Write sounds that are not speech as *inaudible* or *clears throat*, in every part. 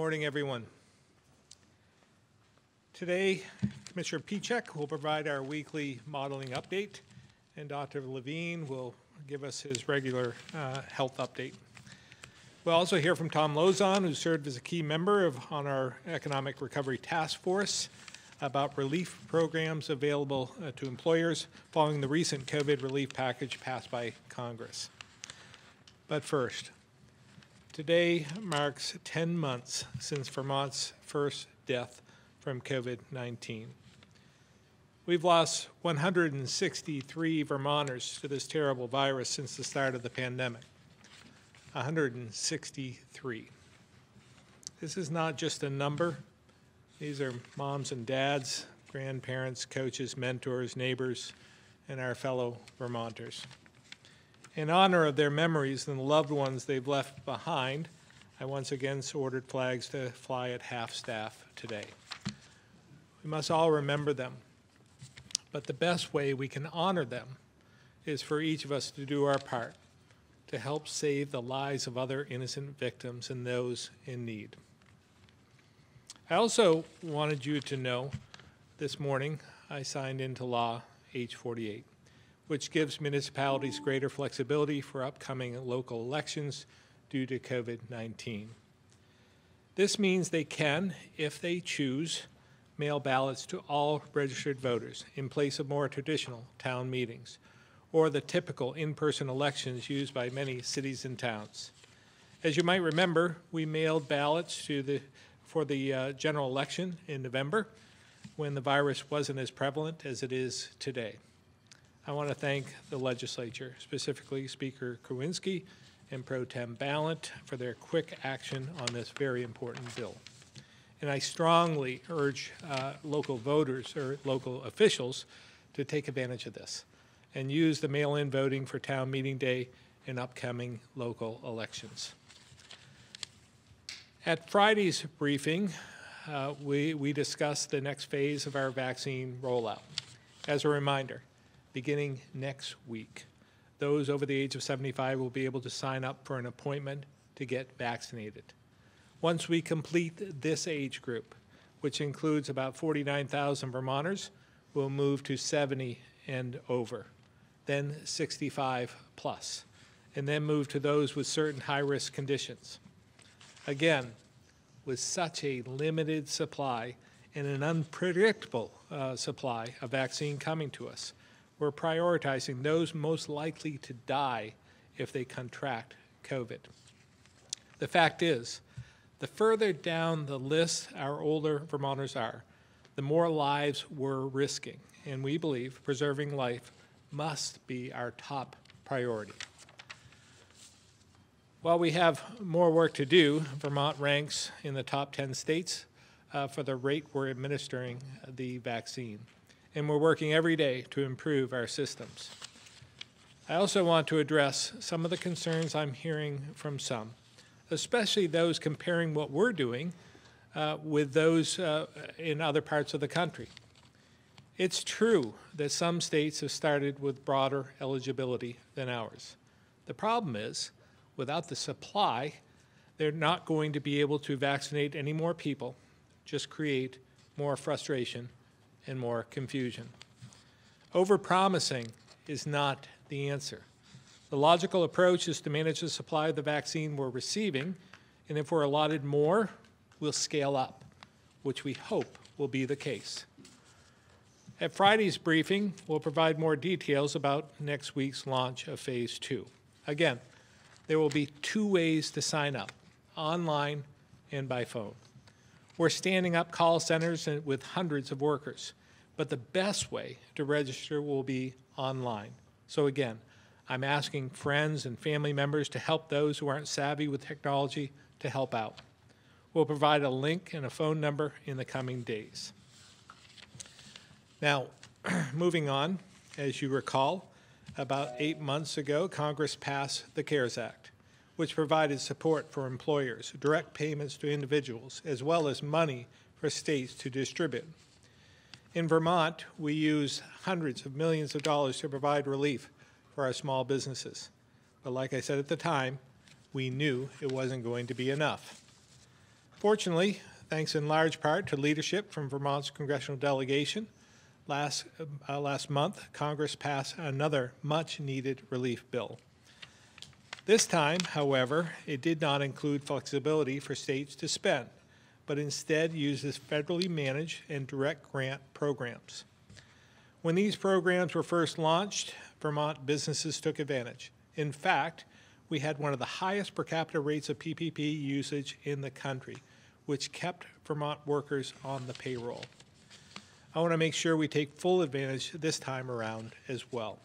Good morning, everyone. Today, Commissioner Pieciak will provide our weekly modeling update, and Dr. Levine will give us his regular uh, health update. We'll also hear from Tom Lauzon, who served as a key member of, on our Economic Recovery Task Force, about relief programs available uh, to employers following the recent COVID relief package passed by Congress. But first, today marks 10 months since Vermont's first death from COVID-19. We've lost 163 Vermonters to this terrible virus since the start of the pandemic. 163. This is not just a number. These are moms and dads, grandparents, coaches, mentors, neighbors, and our fellow Vermonters. In honor of their memories and the loved ones they've left behind, I once again ordered flags to fly at half staff today. We must all remember them, but the best way we can honor them is for each of us to do our part to help save the lives of other innocent victims and those in need. I also wanted you to know this morning I signed into law H48, which gives municipalities greater flexibility for upcoming local elections due to COVID-19. This means they can, if they choose, mail ballots to all registered voters in place of more traditional town meetings or the typical in-person elections used by many cities and towns. As you might remember, we mailed ballots to the, for the uh, general election in November when the virus wasn't as prevalent as it is today. I want to thank the legislature, specifically Speaker Krowinski and Pro Tem Balint for their quick action on this very important bill. And I strongly urge uh, local voters or local officials to take advantage of this and use the mail-in voting for town meeting day and upcoming local elections. At Friday's briefing, uh, we, we discussed the next phase of our vaccine rollout. As a reminder, beginning next week, those over the age of 75 will be able to sign up for an appointment to get vaccinated. Once we complete this age group, which includes about 49,000 Vermonters, we'll move to 70 and over then 65 plus, and then move to those with certain high-risk conditions. Again, with such a limited supply and an unpredictable uh, supply of vaccine coming to us, we're prioritizing those most likely to die if they contract COVID. The fact is, the further down the list our older Vermonters are, the more lives we're risking, and we believe preserving life must be our top priority. While we have more work to do, Vermont ranks in the top 10 states uh, for the rate we're administering the vaccine. And we're working every day to improve our systems. I also want to address some of the concerns I'm hearing from some, especially those comparing what we're doing uh, with those uh, in other parts of the country. It's true that some states have started with broader eligibility than ours. The problem is, without the supply, they're not going to be able to vaccinate any more people, just create more frustration and more confusion. Overpromising is not the answer. The logical approach is to manage the supply of the vaccine we're receiving, and if we're allotted more, we'll scale up, which we hope will be the case. At Friday's briefing, we'll provide more details about next week's launch of Phase 2. Again, there will be two ways to sign up, online and by phone. We're standing up call centers with hundreds of workers, but the best way to register will be online. So again, I'm asking friends and family members to help those who aren't savvy with technology to help out. We'll provide a link and a phone number in the coming days. Now, *clears throat* moving on, as you recall, about eight months ago, Congress passed the CARES Act, which provided support for employers, direct payments to individuals, as well as money for states to distribute. In Vermont, we use hundreds of millions of dollars to provide relief for our small businesses. But like I said at the time, we knew it wasn't going to be enough. Fortunately, thanks in large part to leadership from Vermont's congressional delegation, last, uh, last month, Congress passed another much-needed relief bill. This time, however, it did not include flexibility for states to spend, but instead uses federally managed and direct grant programs. When these programs were first launched, Vermont businesses took advantage. In fact, we had one of the highest per capita rates of PPP usage in the country, which kept Vermont workers on the payroll. I want to make sure we take full advantage this time around as well.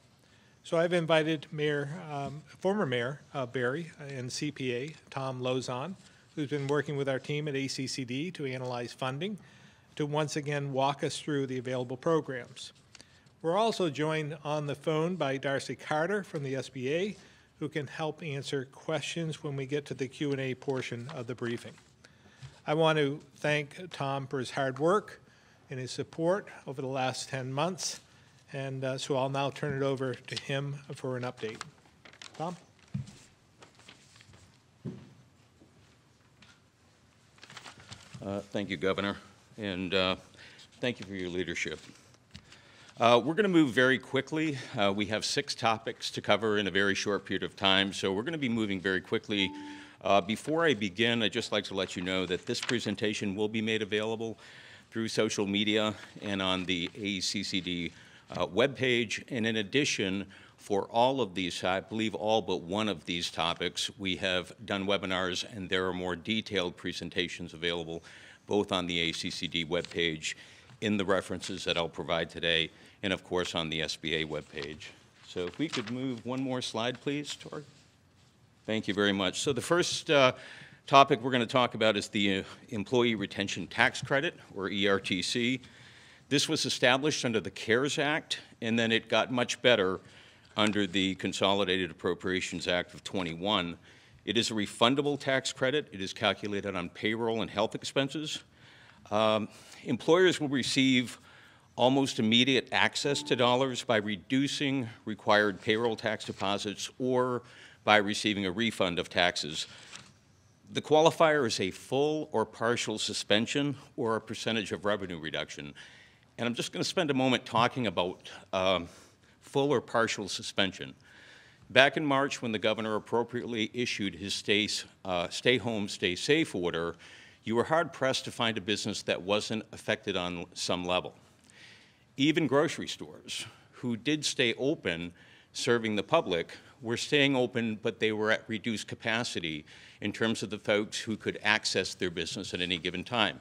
So I've invited Mayor, um, former Mayor uh, Barre and CPA Tom Lauzon, who's been working with our team at ACCD to analyze funding, to once again walk us through the available programs. We're also joined on the phone by Darcy Carter from the SBA, who can help answer questions when we get to the Q&A portion of the briefing. I want to thank Tom for his hard work and his support over the last 10 months, and uh, so I'll now turn it over to him for an update. Tom? Uh, Thank you, Governor, and uh, thank you for your leadership. Uh, We're going to move very quickly. Uh, We have six topics to cover in a very short period of time, so we're going to be moving very quickly. Uh, Before I begin, I'd just like to let you know that this presentation will be made available through social media and on the AECCD webpage. And in addition, for all of these, I believe all but one of these topics, we have done webinars, and there are more detailed presentations available both on the ACCD webpage, in the references that I'll provide today, and of course on the SBA webpage. So if we could move one more slide, please, Tor. Thank you very much. So the first uh, topic we're going to talk about is the uh, Employee Retention Tax Credit, or ERTC. This was established under the CARES Act, and then it got much better under the Consolidated Appropriations Act of 21. It is a refundable tax credit. It is calculated on payroll and health expenses. Um, employers will receive almost immediate access to dollars by reducing required payroll tax deposits or by receiving a refund of taxes. The qualifier is a full or partial suspension or a percentage of revenue reduction. And I'm just going to spend a moment talking about um, full or partial suspension. Back in March, when the governor appropriately issued his stay, uh, stay home, stay safe order, you were hard pressed to find a business that wasn't affected on some level. Even grocery stores, who did stay open serving the public, were staying open, but they were at reduced capacity in terms of the folks who could access their business at any given time.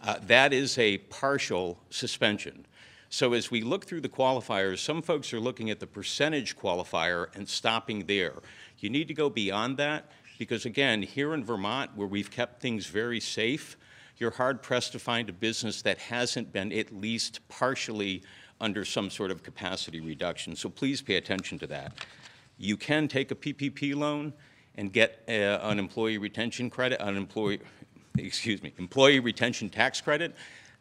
Uh, that is a partial suspension. So as we look through the qualifiers, some folks are looking at the percentage qualifier and stopping there. You need to go beyond that because again, here in Vermont, where we've kept things very safe, you're hard pressed to find a business that hasn't been at least partially under some sort of capacity reduction. So please pay attention to that. You can take a PPP loan and get uh, an employee retention credit, an employee, *laughs* excuse me, employee retention tax credit.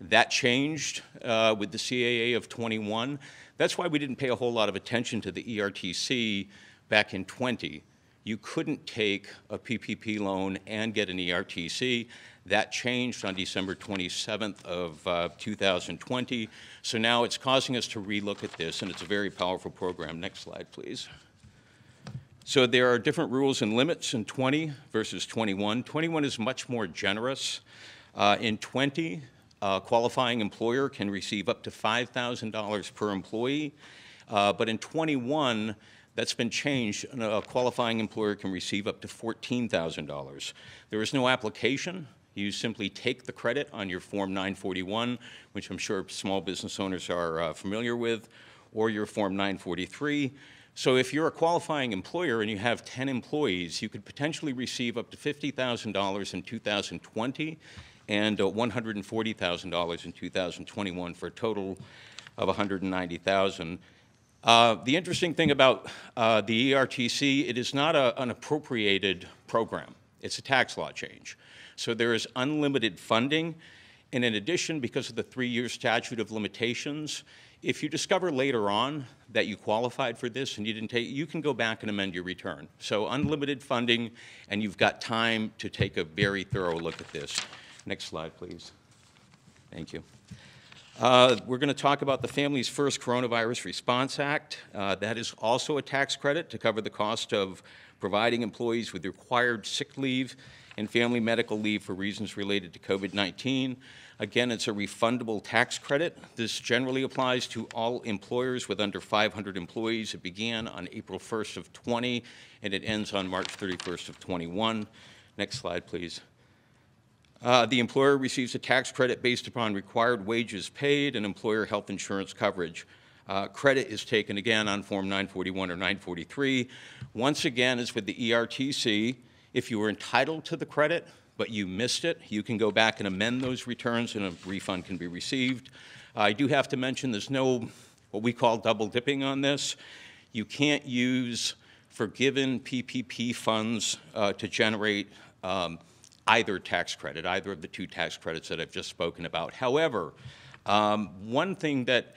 That changed uh, with the CAA of 21. That's why we didn't pay a whole lot of attention to the ERTC back in 20. You couldn't take a PPP loan and get an ERTC. That changed on December 27th of uh, 2020. So now it's causing us to relook at this, and it's a very powerful program. Next slide, please. So there are different rules and limits in 20 versus 21. 21 is much more generous. Uh, in 20, a qualifying employer can receive up to $5,000 per employee. Uh, but in 21, that's been changed. A qualifying employer can receive up to $14,000. There is no application. You simply take the credit on your Form 941, which I'm sure small business owners are uh, familiar with, or your Form 943. So if you're a qualifying employer and you have 10 employees, you could potentially receive up to $50,000 in 2020 and uh, $140,000 in 2021 for a total of 190,000. Uh, the interesting thing about uh, the ERTC, it is not a, an appropriated program. It's a tax law change. So there is unlimited funding. And in addition, because of the three-year statute of limitations, if you discover later on that you qualified for this and you didn't take, you can go back and amend your return. So unlimited funding, and you've got time to take a very thorough look at this. Next slide, please. Thank you. Uh, We're going to talk about the Families First Coronavirus Response Act. Uh, That is also a tax credit to cover the cost of providing employees with required sick leave and family medical leave for reasons related to COVID-19. Again, it's a refundable tax credit. This generally applies to all employers with under 500 employees. It began on April 1st of 20, and it ends on March 31st of 21. Next slide, please. Uh, The employer receives a tax credit based upon required wages paid and employer health insurance coverage. Uh, Credit is taken again on Form 941 or 943. Once again, as with the ERTC, if you were entitled to the credit, but you missed it, you can go back and amend those returns and a refund can be received. I do have to mention, there's no, what we call double dipping on this. You can't use forgiven PPP funds uh, to generate um, either tax credit, either of the two tax credits that I've just spoken about. However, um, one thing that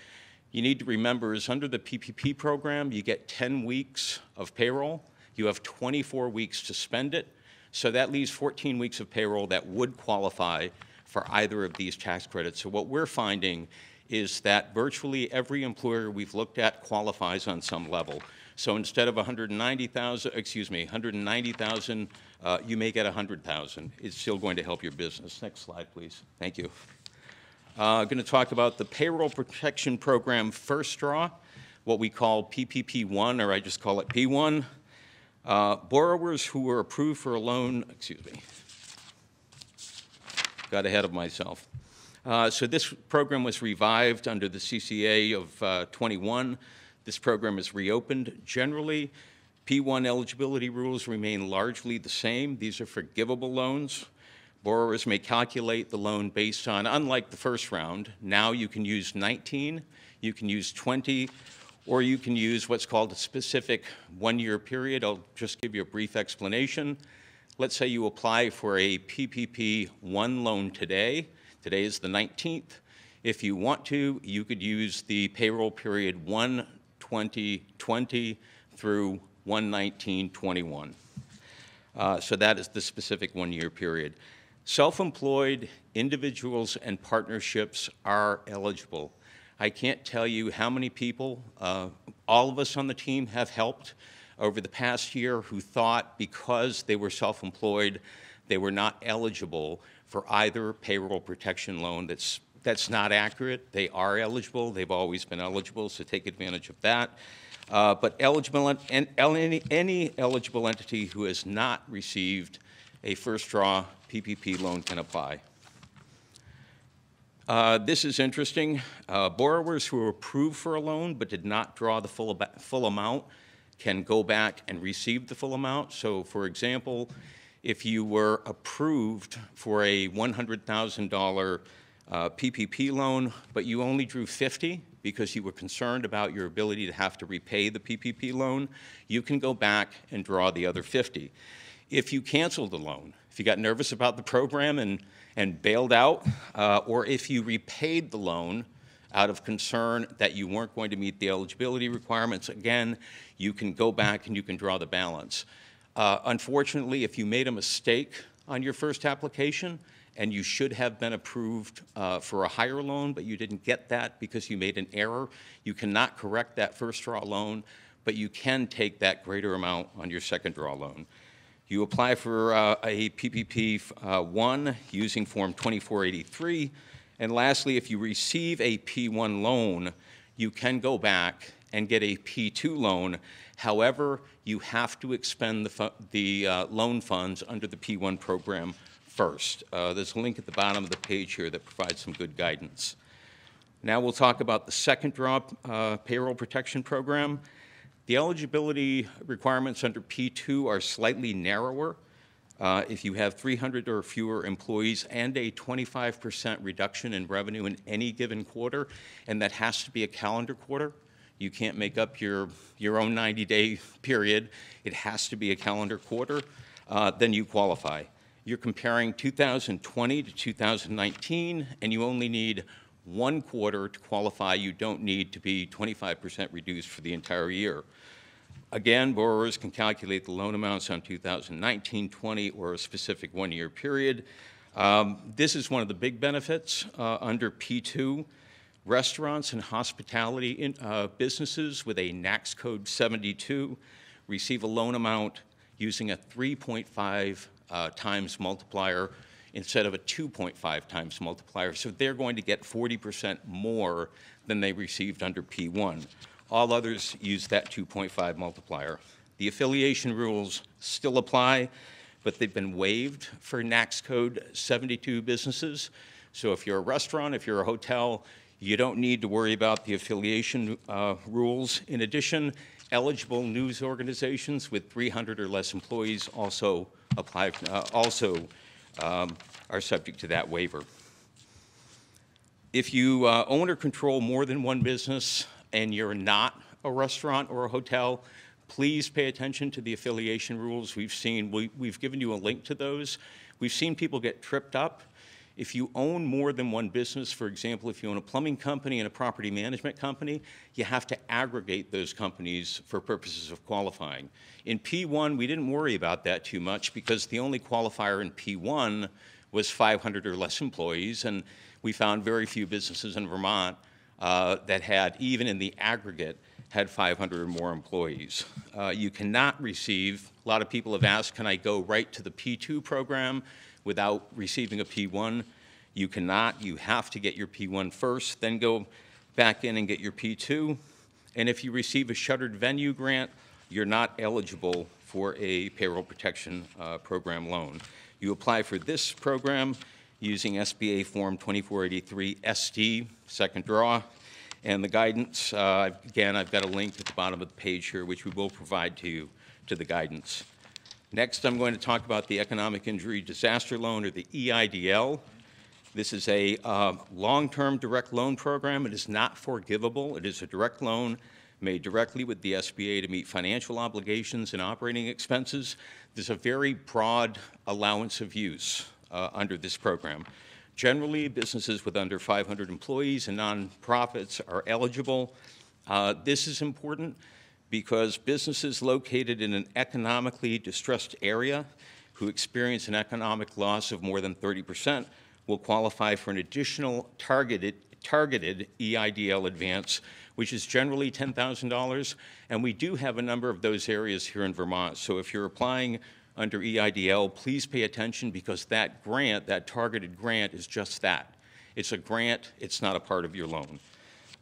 you need to remember is under the PPP program, you get 10 weeks of payroll. You have 24 weeks to spend it. So that leaves 14 weeks of payroll that would qualify for either of these tax credits. So what we're finding is that virtually every employer we've looked at qualifies on some level. So instead of 190,000, excuse me, 190,000, uh, you may get 100,000. It's still going to help your business. Next slide, please. Thank you. Uh, Going to talk about the Payroll Protection Program First Draw, what we call PPP1, or I just call it P1. Uh, Borrowers who were approved for a loan, excuse me, got ahead of myself. Uh, So this program was revived under the CCA of uh, 21. This program is reopened. Generally, P1 eligibility rules remain largely the same. These are forgivable loans. Borrowers may calculate the loan based on, unlike the first round, now you can use 19, you can use 20, or you can use what's called a specific one-year period. I'll just give you a brief explanation. Let's say you apply for a PPP one loan today. Today is the 19th. If you want to, you could use the payroll period 1/20/20 through 1/19/21. Uh, So that is the specific one-year period. Self-employed individuals and partnerships are eligible. I can't tell you how many people, uh, all of us on the team have helped over the past year who thought because they were self-employed, they were not eligible for either payroll protection loan. That's, that's not accurate. They are eligible. They've always been eligible, so take advantage of that. Uh, But eligible, and any, any eligible entity who has not received a first draw PPP loan can apply. Uh, This is interesting. Uh, Borrowers who were approved for a loan but did not draw the full, aba- full amount can go back and receive the full amount. So for example, if you were approved for a $100,000 uh, PPP loan, but you only drew 50 because you were concerned about your ability to have to repay the PPP loan, you can go back and draw the other 50. If you canceled the loan, if you got nervous about the program and, and bailed out, uh, or if you repaid the loan out of concern that you weren't going to meet the eligibility requirements, again, you can go back and you can draw the balance. Uh, Unfortunately, if you made a mistake on your first application and you should have been approved uh, for a higher loan, but you didn't get that because you made an error, you cannot correct that first draw loan, but you can take that greater amount on your second draw loan. You apply for uh, a PPP uh, 1 using Form 2483. And lastly, if you receive a P1 loan, you can go back and get a P2 loan. However, you have to expend the, the uh, loan funds under the P1 program first. Uh, There's a link at the bottom of the page here that provides some good guidance. Now we'll talk about the second drop uh, payroll protection program. The eligibility requirements under P2 are slightly narrower. Uh, If you have 300 or fewer employees and a 25% reduction in revenue in any given quarter, and that has to be a calendar quarter, you can't make up your, your own 90-day period, it has to be a calendar quarter, uh, then you qualify. You're comparing 2020 to 2019, and you only need one quarter to qualify. You don't need to be 25% reduced for the entire year. Again, borrowers can calculate the loan amounts on 2019, 20, or a specific one-year period. Um, This is one of the big benefits uh, under P2. Restaurants and hospitality in- uh, businesses with a NAICS code 72 receive a loan amount using a 3.5 uh, times multiplier instead of a 2.5 times multiplier. So they're going to get 40% more than they received under P1. All others use that 2.5 multiplier. The affiliation rules still apply, but they've been waived for NAICS code 72 businesses. So if you're a restaurant, if you're a hotel, you don't need to worry about the affiliation uh, rules. In addition, eligible news organizations with 300 or less employees also apply, uh, also um, are subject to that waiver. If you uh, own or control more than one business and you're not a restaurant or a hotel, please pay attention to the affiliation rules. We've seen, we, we've given you a link to those. We've seen people get tripped up. If you own more than one business, for example, if you own a plumbing company and a property management company, you have to aggregate those companies for purposes of qualifying. In P1, we didn't worry about that too much because the only qualifier in P1 was 500 or less employees, and we found very few businesses in Vermont uh, that had, even in the aggregate, had 500 or more employees. Uh, You cannot receive, a lot of people have asked, can I go right to the P2 program without receiving a P1? You cannot. You have to get your P1 first, then go back in and get your P2. And if you receive a shuttered venue grant, you're not eligible for a payroll protection uh, program loan. You apply for this program using SBA Form 2483 ST, second draw, and the guidance, uh, again, I've got a link at the bottom of the page here, which we will provide to you, to the guidance. Next, I'm going to talk about the Economic Injury Disaster Loan, or the EIDL. This is a uh, long-term direct loan program. It is not forgivable. It is a direct loan made directly with the SBA to meet financial obligations and operating expenses. There's a very broad allowance of use uh, under this program. Generally, businesses with under 500 employees and nonprofits are eligible. Uh, This is important because businesses located in an economically distressed area who experience an economic loss of more than 30% will qualify for an additional targeted, targeted EIDL advance, which is generally $10,000. And we do have a number of those areas here in Vermont. So if you're applying under EIDL, please pay attention because that grant, that targeted grant, is just that. It's a grant, it's not a part of your loan.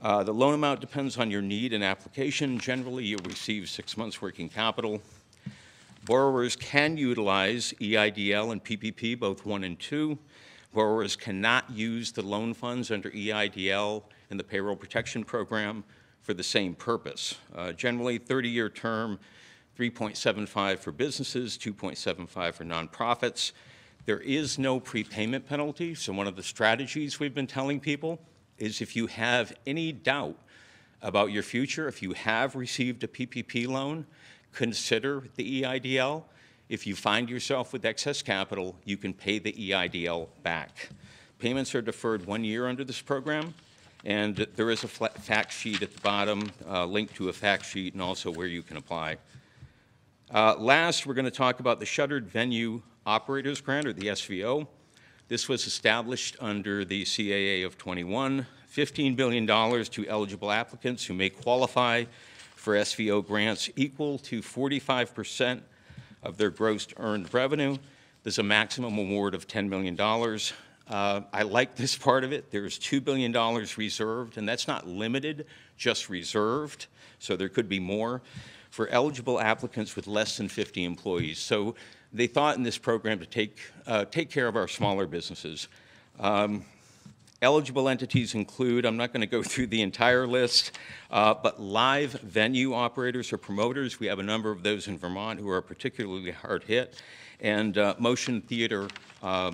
Uh, The loan amount depends on your need and application. Generally, you'll receive six months' working capital. Borrowers can utilize EIDL and PPP, both one and two. Borrowers cannot use the loan funds under EIDL and the Payroll Protection Program for the same purpose. Uh, Generally, 30-year term, 3.75 for businesses, 2.75 for nonprofits. There is no prepayment penalty, so one of the strategies we've been telling people is if you have any doubt about your future, if you have received a PPP loan, consider the EIDL. If you find yourself with excess capital, you can pay the EIDL back. Payments are deferred one year under this program, and there is a fact sheet at the bottom, uh, link to a fact sheet, and also where you can apply. Uh, Last, we're going to talk about the Shuttered Venue Operators Grant, or the SVO. This was established under the CAA of 21, $15 billion to eligible applicants who may qualify for SVO grants equal to 45% of their gross earned revenue. There's a maximum award of $10 million. Uh, I like this part of it. There's $2 billion reserved, and that's not limited, just reserved, so there could be more, for eligible applicants with less than 50 employees. So they thought in this program to take, uh, take care of our smaller businesses. Um, Eligible entities include, I'm not going to go *laughs* through the entire list, uh, but live venue operators or promoters. We have a number of those in Vermont who are particularly hard hit, and uh, motion theater, uh,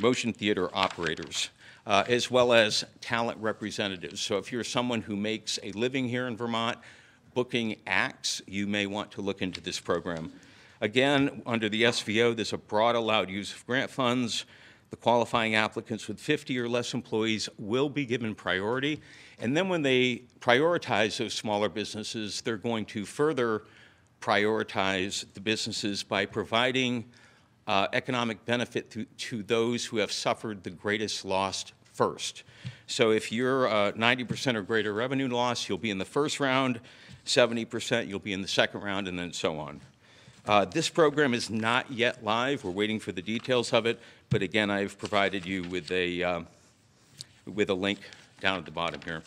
motion theater operators, uh, as well as talent representatives. So if you're someone who makes a living here in Vermont booking acts, you may want to look into this program. Again, under the SVO, there's a broad allowed use of grant funds. The qualifying applicants with 50 or less employees will be given priority. And then when they prioritize those smaller businesses, they're going to further prioritize the businesses by providing uh, economic benefit to, to those who have suffered the greatest loss first. So if you're uh, 90% or greater revenue loss, you'll be in the first round, 70% you'll be in the second round, and then so on. Uh, This program is not yet live. We're waiting for the details of it, but again, I've provided you with a, um, with a link down at the bottom here.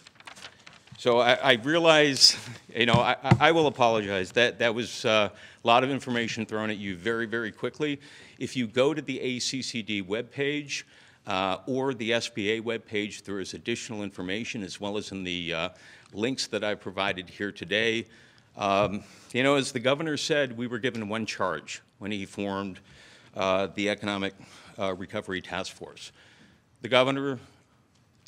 So I, I realize, you know, I, I- will apologize. That, that was uh, a lot of information thrown at you very, very quickly. If you go to the ACCD webpage uh, or the SBA webpage, there is additional information as well as in the uh, links that I provided here today. Um, You know, as the governor said, we were given one charge when he formed uh, the Economic uh, Recovery Task Force. The governor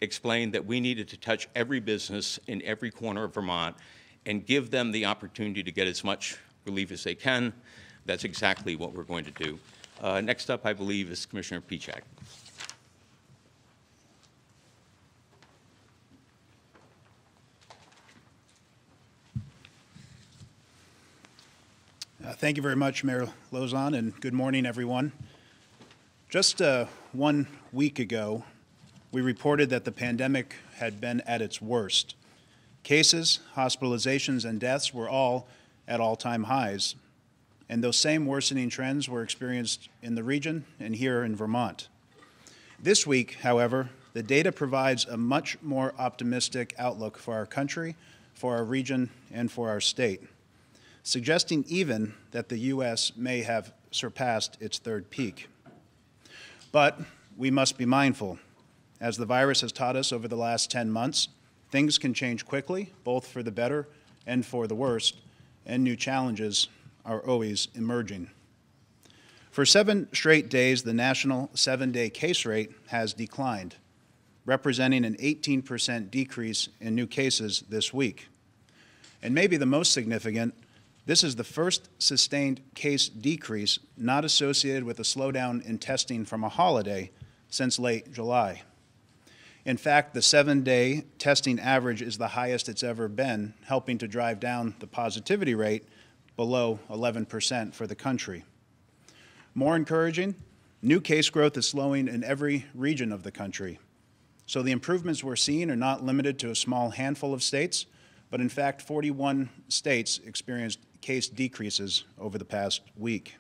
explained that we needed to touch every business in every corner of Vermont and give them the opportunity to get as much relief as they can. That's exactly what we're going to do. Uh, Next up, I believe, is Commissioner Pieciak. Uh, Thank you very much, Mayor Lauzon, and good morning, everyone. Just uh, one week ago, we reported that the pandemic had been at its worst. Cases, hospitalizations, and deaths were all at all-time highs, and those same worsening trends were experienced in the region and here in Vermont. This week, however, the data provides a much more optimistic outlook for our country, for our region, and for our state suggesting even that the U.S. may have surpassed its third peak. But we must be mindful. As the virus has taught us over the last 10 months, things can change quickly, both for the better and for the worst, and new challenges are always emerging. For seven straight days, the national seven day case rate has declined, representing an 18% decrease in new cases this week. And maybe the most significant, this is the first sustained case decrease not associated with a slowdown in testing from a holiday since late July. In fact, the seven day testing average is the highest it's ever been, helping to drive down the positivity rate below 11% for the country. More encouraging, new case growth is slowing in every region of the country. So the improvements we're seeing are not limited to a small handful of states, but in fact, 41 states experienced case decreases over the past week.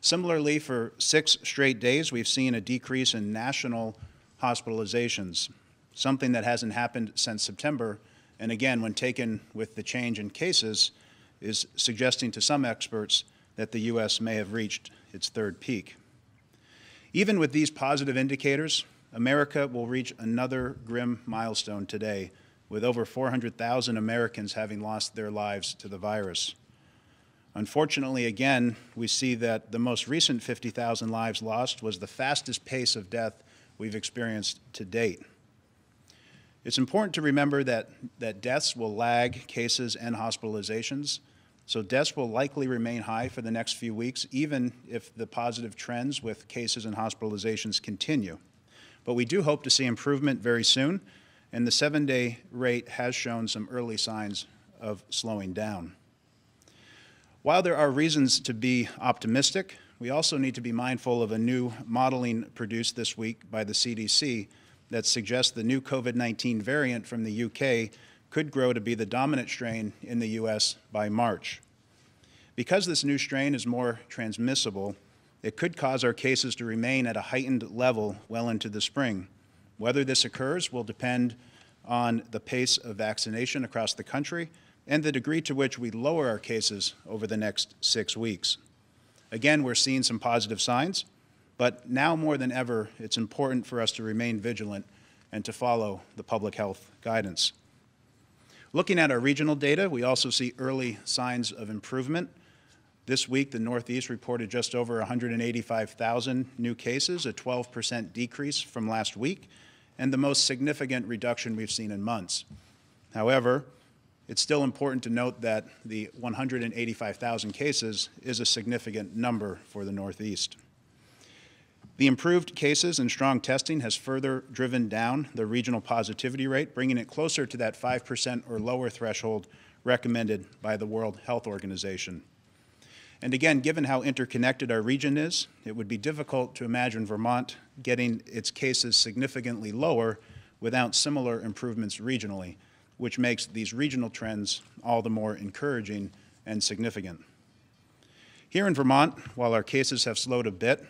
Similarly, for six straight days, we've seen a decrease in national hospitalizations, something that hasn't happened since September, and again, when taken with the change in cases, is suggesting to some experts that the U.S. may have reached its third peak. Even with these positive indicators, America will reach another grim milestone today, with over 400,000 Americans having lost their lives to the virus. Unfortunately, again, we see that the most recent 50,000 lives lost was the fastest pace of death we've experienced to date. It's important to remember that, that deaths will lag cases and hospitalizations, so deaths will likely remain high for the next few weeks, even if the positive trends with cases and hospitalizations continue. But we do hope to see improvement very soon, and the seven-day rate has shown some early signs of slowing down. While there are reasons to be optimistic, we also need to be mindful of a new modeling produced this week by the CDC that suggests the new COVID 19 variant from the UK could grow to be the dominant strain in the US by March. Because this new strain is more transmissible, it could cause our cases to remain at a heightened level well into the spring. Whether this occurs will depend on the pace of vaccination across the country and the degree to which we lower our cases over the next six weeks. Again, we're seeing some positive signs, but now more than ever, it's important for us to remain vigilant and to follow the public health guidance. Looking at our regional data, we also see early signs of improvement. This week, the Northeast reported just over 185,000 new cases, a 12% decrease from last week, and the most significant reduction we've seen in months. However, it's still important to note that the 185,000 cases is a significant number for the Northeast. The improved cases and strong testing has further driven down the regional positivity rate, bringing it closer to that 5% or lower threshold recommended by the World Health Organization. And again, given how interconnected our region is, it would be difficult to imagine Vermont getting its cases significantly lower without similar improvements regionally, which makes these regional trends all the more encouraging and significant. Here in Vermont, while our cases have slowed a bit,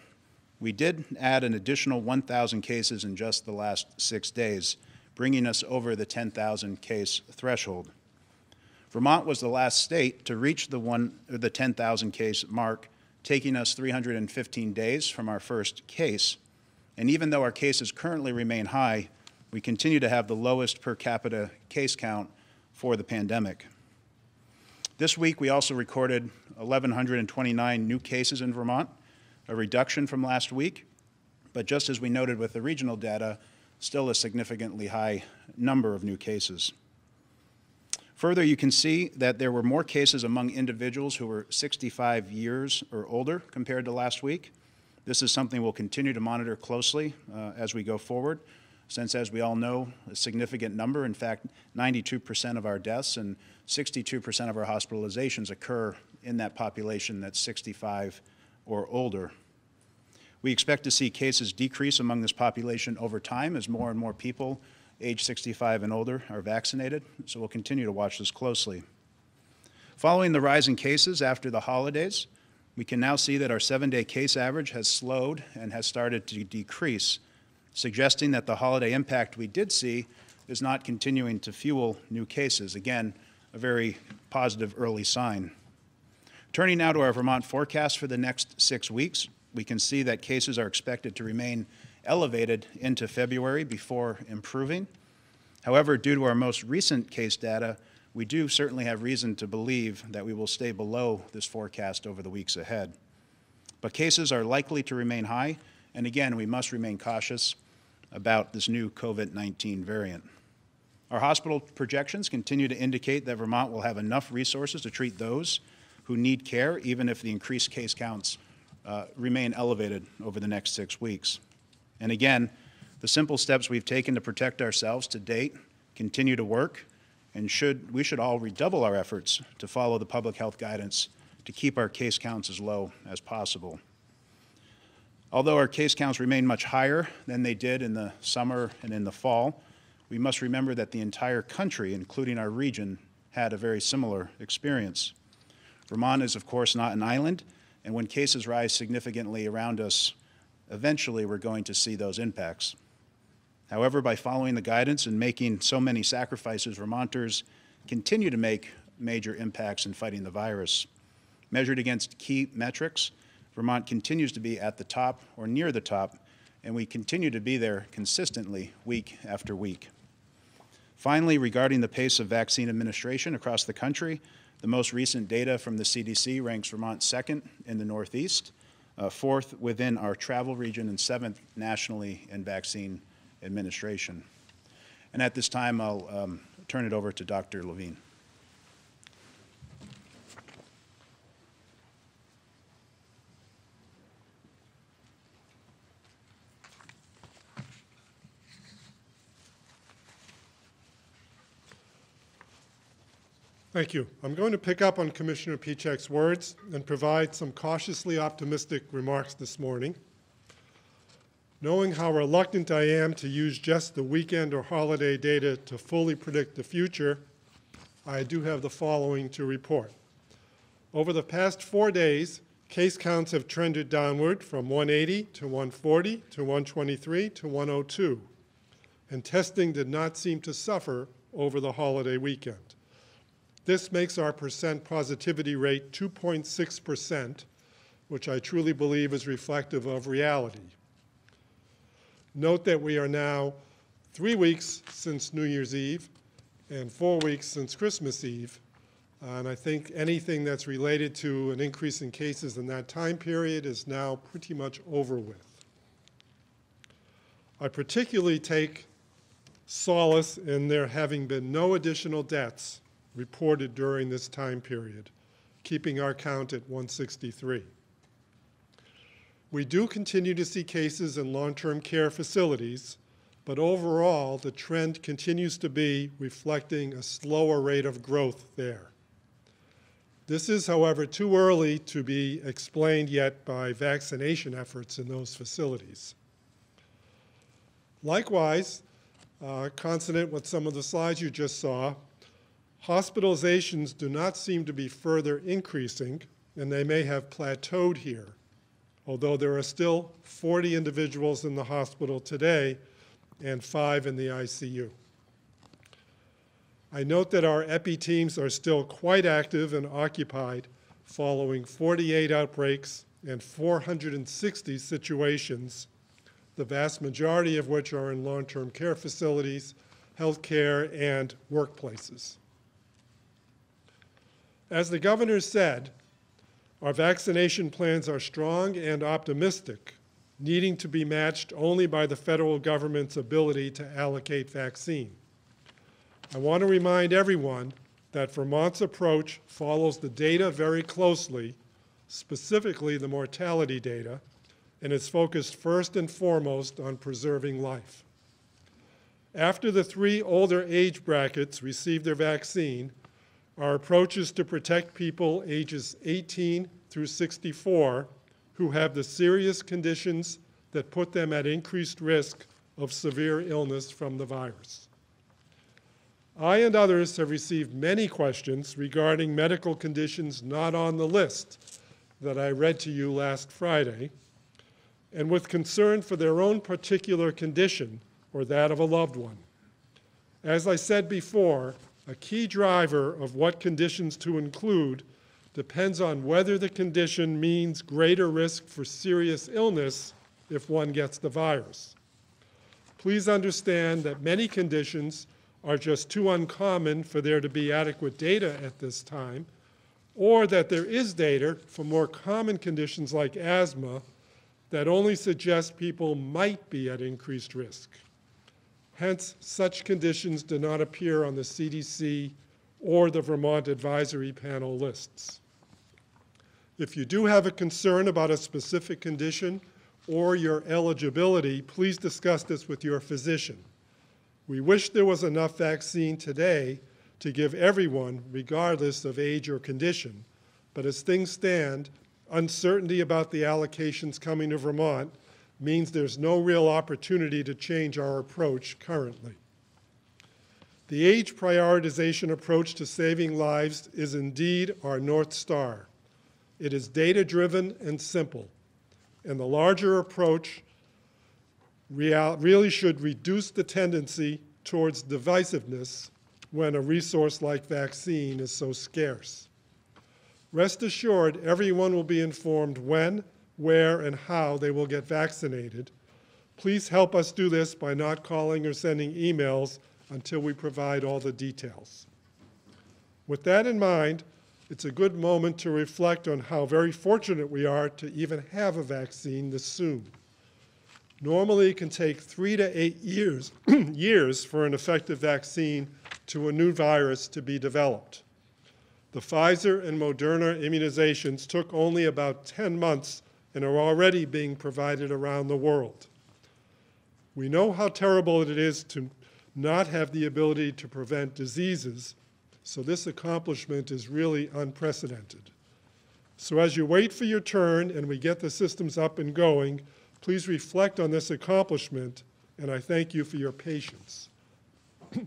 we did add an additional 1,000 cases in just the last six days, bringing us over the 10,000 case threshold. Vermont was the last state to reach the one, the 10,000 case mark, taking us 315 days from our first case. And even though our cases currently remain high, we continue to have the lowest per capita case count for the pandemic. This week, we also recorded 1,129 new cases in Vermont, a reduction from last week, but just as we noted with the regional data, still a significantly high number of new cases. Further, you can see that there were more cases among individuals who were 65 years or older compared to last week. This is something we'll continue to monitor closely uh, as we go forward, since, as we all know, a significant number, in fact, 92% of our deaths and 62% of our hospitalizations occur in that population that's 65 or older. We expect to see cases decrease among this population over time as more and more people age 65 and older are vaccinated, so we'll continue to watch this closely. Following the rise in cases after the holidays, we can now see that our seven-day case average has slowed and has started to decrease, suggesting that the holiday impact we did see is not continuing to fuel new cases. Again, a very positive early sign. Turning now to our Vermont forecast for the next six weeks, we can see that cases are expected to remain elevated into February before improving. However, due to our most recent case data, we do certainly have reason to believe that we will stay below this forecast over the weeks ahead. But cases are likely to remain high, and again, we must remain cautious about this new COVID-19 variant. Our hospital projections continue to indicate that Vermont will have enough resources to treat those who need care, even if the increased case counts uh, remain elevated over the next six weeks. And again, the simple steps we've taken to protect ourselves to date continue to work, and should, we should all redouble our efforts to follow the public health guidance to keep our case counts as low as possible. Although our case counts remain much higher than they did in the summer and in the fall, we must remember that the entire country, including our region, had a very similar experience. Vermont is, of course, not an island, and when cases rise significantly around us, eventually we're going to see those impacts. However, by following the guidance and making so many sacrifices, Vermonters continue to make major impacts in fighting the virus. Measured against key metrics, Vermont continues to be at the top or near the top, and we continue to be there consistently week after week. Finally, regarding the pace of vaccine administration across the country, the most recent data from the CDC ranks Vermont second in the Northeast, uh, fourth within our travel region, and seventh nationally in vaccine administration. And at this time, I'll um, turn it over to Dr. Levine. Thank you. I'm going to pick up on Commissioner Pieciak's words and provide some cautiously optimistic remarks this morning. Knowing how reluctant I am to use just the weekend or holiday data to fully predict the future, I do have the following to report. Over the past four days, case counts have trended downward from 180 to 140 to 123 to 102, and testing did not seem to suffer over the holiday weekend. This makes our percent positivity rate 2.6%, which I truly believe is reflective of reality. Note that we are now three weeks since New Year's Eve and four weeks since Christmas Eve, and I think anything that's related to an increase in cases in that time period is now pretty much over with. I particularly take solace in there having been no additional deaths reported during this time period, keeping our count at 163. We do continue to see cases in long-term care facilities, but overall, the trend continues to be reflecting a slower rate of growth there. This is, however, too early to be explained yet by vaccination efforts in those facilities. Likewise, uh, consonant with some of the slides you just saw, hospitalizations do not seem to be further increasing, and they may have plateaued here, although there are still 40 individuals in the hospital today and five in the ICU. I note that our EPI teams are still quite active and occupied following 48 outbreaks and 460 situations, the vast majority of which are in long-term care facilities, healthcare, and workplaces. As the governor said, our vaccination plans are strong and optimistic, needing to be matched only by the federal government's ability to allocate vaccine. I want to remind everyone that Vermont's approach follows the data very closely, specifically the mortality data, and is focused first and foremost on preserving life. After the three older age brackets receive their vaccine, our approach is to protect people ages 18 through 64 who have the serious conditions that put them at increased risk of severe illness from the virus. I and others have received many questions regarding medical conditions not on the list that I read to you last Friday, and with concern for their own particular condition or that of a loved one. As I said before, a key driver of what conditions to include depends on whether the condition means greater risk for serious illness if one gets the virus. Please understand that many conditions are just too uncommon for there to be adequate data at this time, or that there is data for more common conditions like asthma that only suggest people might be at increased risk. Hence, such conditions do not appear on the CDC or the Vermont Advisory Panel lists. If you do have a concern about a specific condition or your eligibility, please discuss this with your physician. We wish there was enough vaccine today to give everyone, regardless of age or condition, but as things stand, uncertainty about the allocations coming to Vermont means there's no real opportunity to change our approach currently. The age prioritization approach to saving lives is indeed our North Star. It is data-driven and simple, and the larger approach real, really should reduce the tendency towards divisiveness when a resource like vaccine is so scarce. Rest assured, everyone will be informed when, where, and how they will get vaccinated. Please help us do this by not calling or sending emails until we provide all the details. With that in mind, it's a good moment to reflect on how very fortunate we are to even have a vaccine this soon. Normally, it can take three to eight years, *clears throat* years for an effective vaccine to a new virus to be developed. The Pfizer and Moderna immunizations took only about 10 months and are already being provided around the world. We know how terrible it is to not have the ability to prevent diseases, so this accomplishment is really unprecedented. So as you wait for your turn and we get the systems up and going, please reflect on this accomplishment, and I thank you for your patience. *clears throat*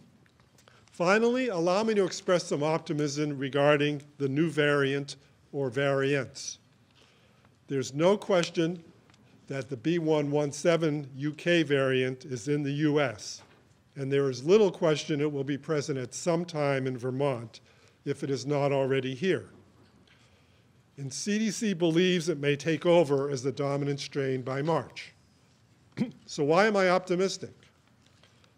Finally, allow me to express some optimism regarding the new variant or variants. There's no question that the B117 UK variant is in the US, and there is little question it will be present at some time in Vermont if it is not already here. And CDC believes it may take over as the dominant strain by March. *clears throat* so why am I optimistic?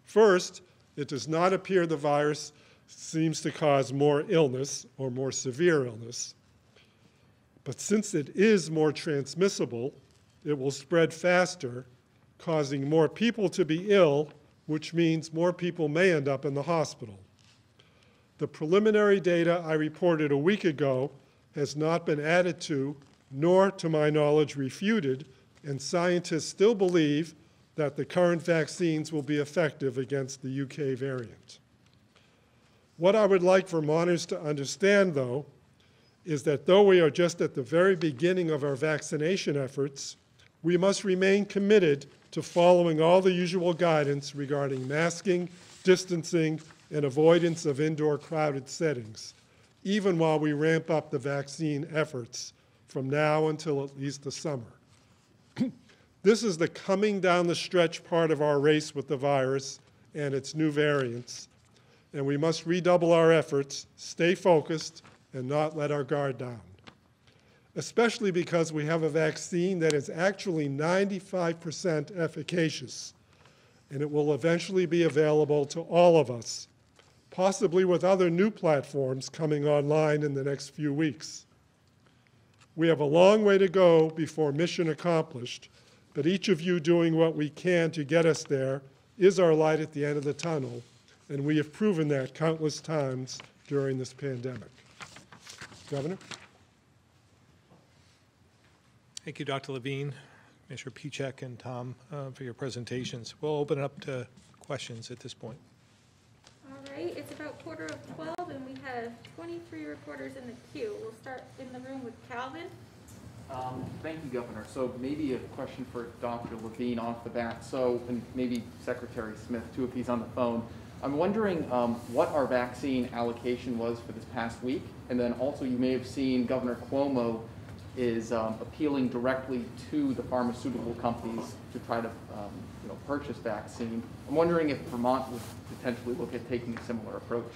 First, it does not appear the virus seems to cause more illness or more severe illness. But since it is more transmissible, it will spread faster, causing more people to be ill, which means more people may end up in the hospital. The preliminary data I reported a week ago has not been added to, nor, to my knowledge, refuted, and scientists still believe that the current vaccines will be effective against the UK variant. What I would like Vermonters to understand, though, is that though we are just at the very beginning of our vaccination efforts, we must remain committed to following all the usual guidance regarding masking, distancing, and avoidance of indoor crowded settings, even while we ramp up the vaccine efforts from now until at least the summer. *clears throat* This is the coming down the stretch part of our race with the virus and its new variants, and we must redouble our efforts, stay focused, and not let our guard down. Especially because we have a vaccine that is actually 95% efficacious, and it will eventually be available to all of us, possibly with other new platforms coming online in the next few weeks. We have a long way to go before mission accomplished, but each of you doing what we can to get us there is our light at the end of the tunnel, and we have proven that countless times during this pandemic. Governor? Thank you, Dr. Levine, Mr. Pieciak, and Tom uh, for your presentations. We'll open it up to questions at this point. All right, it's about quarter of 12, and we have 23 reporters in the queue. We'll start in the room with Calvin. Um, Thank you, Governor. So maybe a question for Dr. Levine off the bat, so, and maybe Secretary Smith too, if he's on the phone. I'm wondering um, what our vaccine allocation was for this past week, and then also you may have seen Governor Cuomo is um, appealing directly to the pharmaceutical companies to try to, um, you know, purchase vaccine. I'm wondering if Vermont would potentially look at taking a similar approach.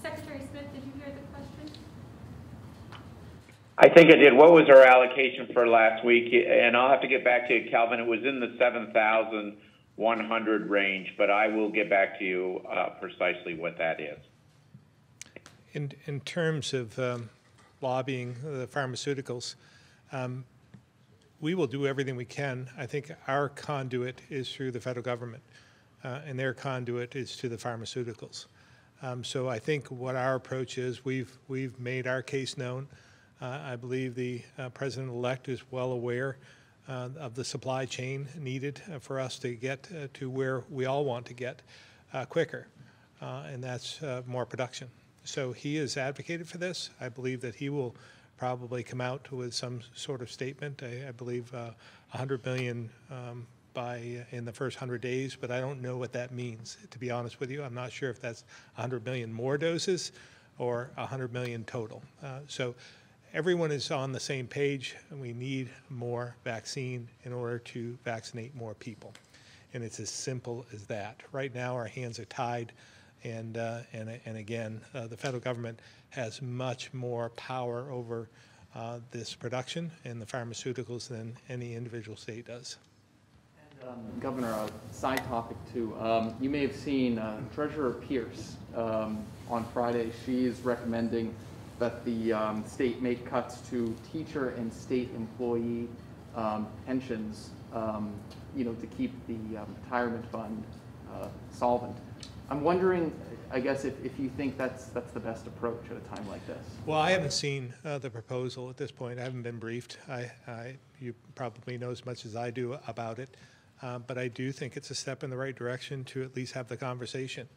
Secretary Smith, did you hear the question? I think I did. What was our allocation for last week? And I'll have to get back to you, Calvin. It was in the 7,100 range, but I will get back to you uh, precisely what that is. In, in terms of um, lobbying the pharmaceuticals, um, we will do everything we can. I think our conduit is through the federal government, uh, and their conduit is to the pharmaceuticals. Um, So I think what our approach is, we've, we've made our case known. Uh, I believe the uh, president-elect is well aware uh, of the supply chain needed uh, for us to get uh, to where we all want to get uh, quicker, and that's more production. So he has advocated for this. I believe that he will probably come out with some sort of statement. I, I believe uh, 100 million um, by in the first 100 days, but I don't know what that means. To be honest with you, I'm not sure if that's 100 million more doses or 100 million total. Uh, so everyone is on the same page, and we need more vaccine in order to vaccinate more people. And it's as simple as that. Right now, our hands are tied, and, uh, and, and again, uh, the federal government has much more power over uh, this production and the pharmaceuticals than any individual state does. And, um, Governor, a side topic too. Um, You may have seen uh, Treasurer Pearce um, on Friday. She is recommending that the um, state make cuts to teacher and state employee um, pensions, um, you know, to keep the um, retirement fund uh, solvent. I'm wondering, I guess, if, if you think that's, that's the best approach at a time like this. Well, I haven't seen uh, the proposal at this point. I haven't been briefed. I, I, you probably know as much as I do about it. Uh, But I do think it's a step in the right direction to at least have the conversation.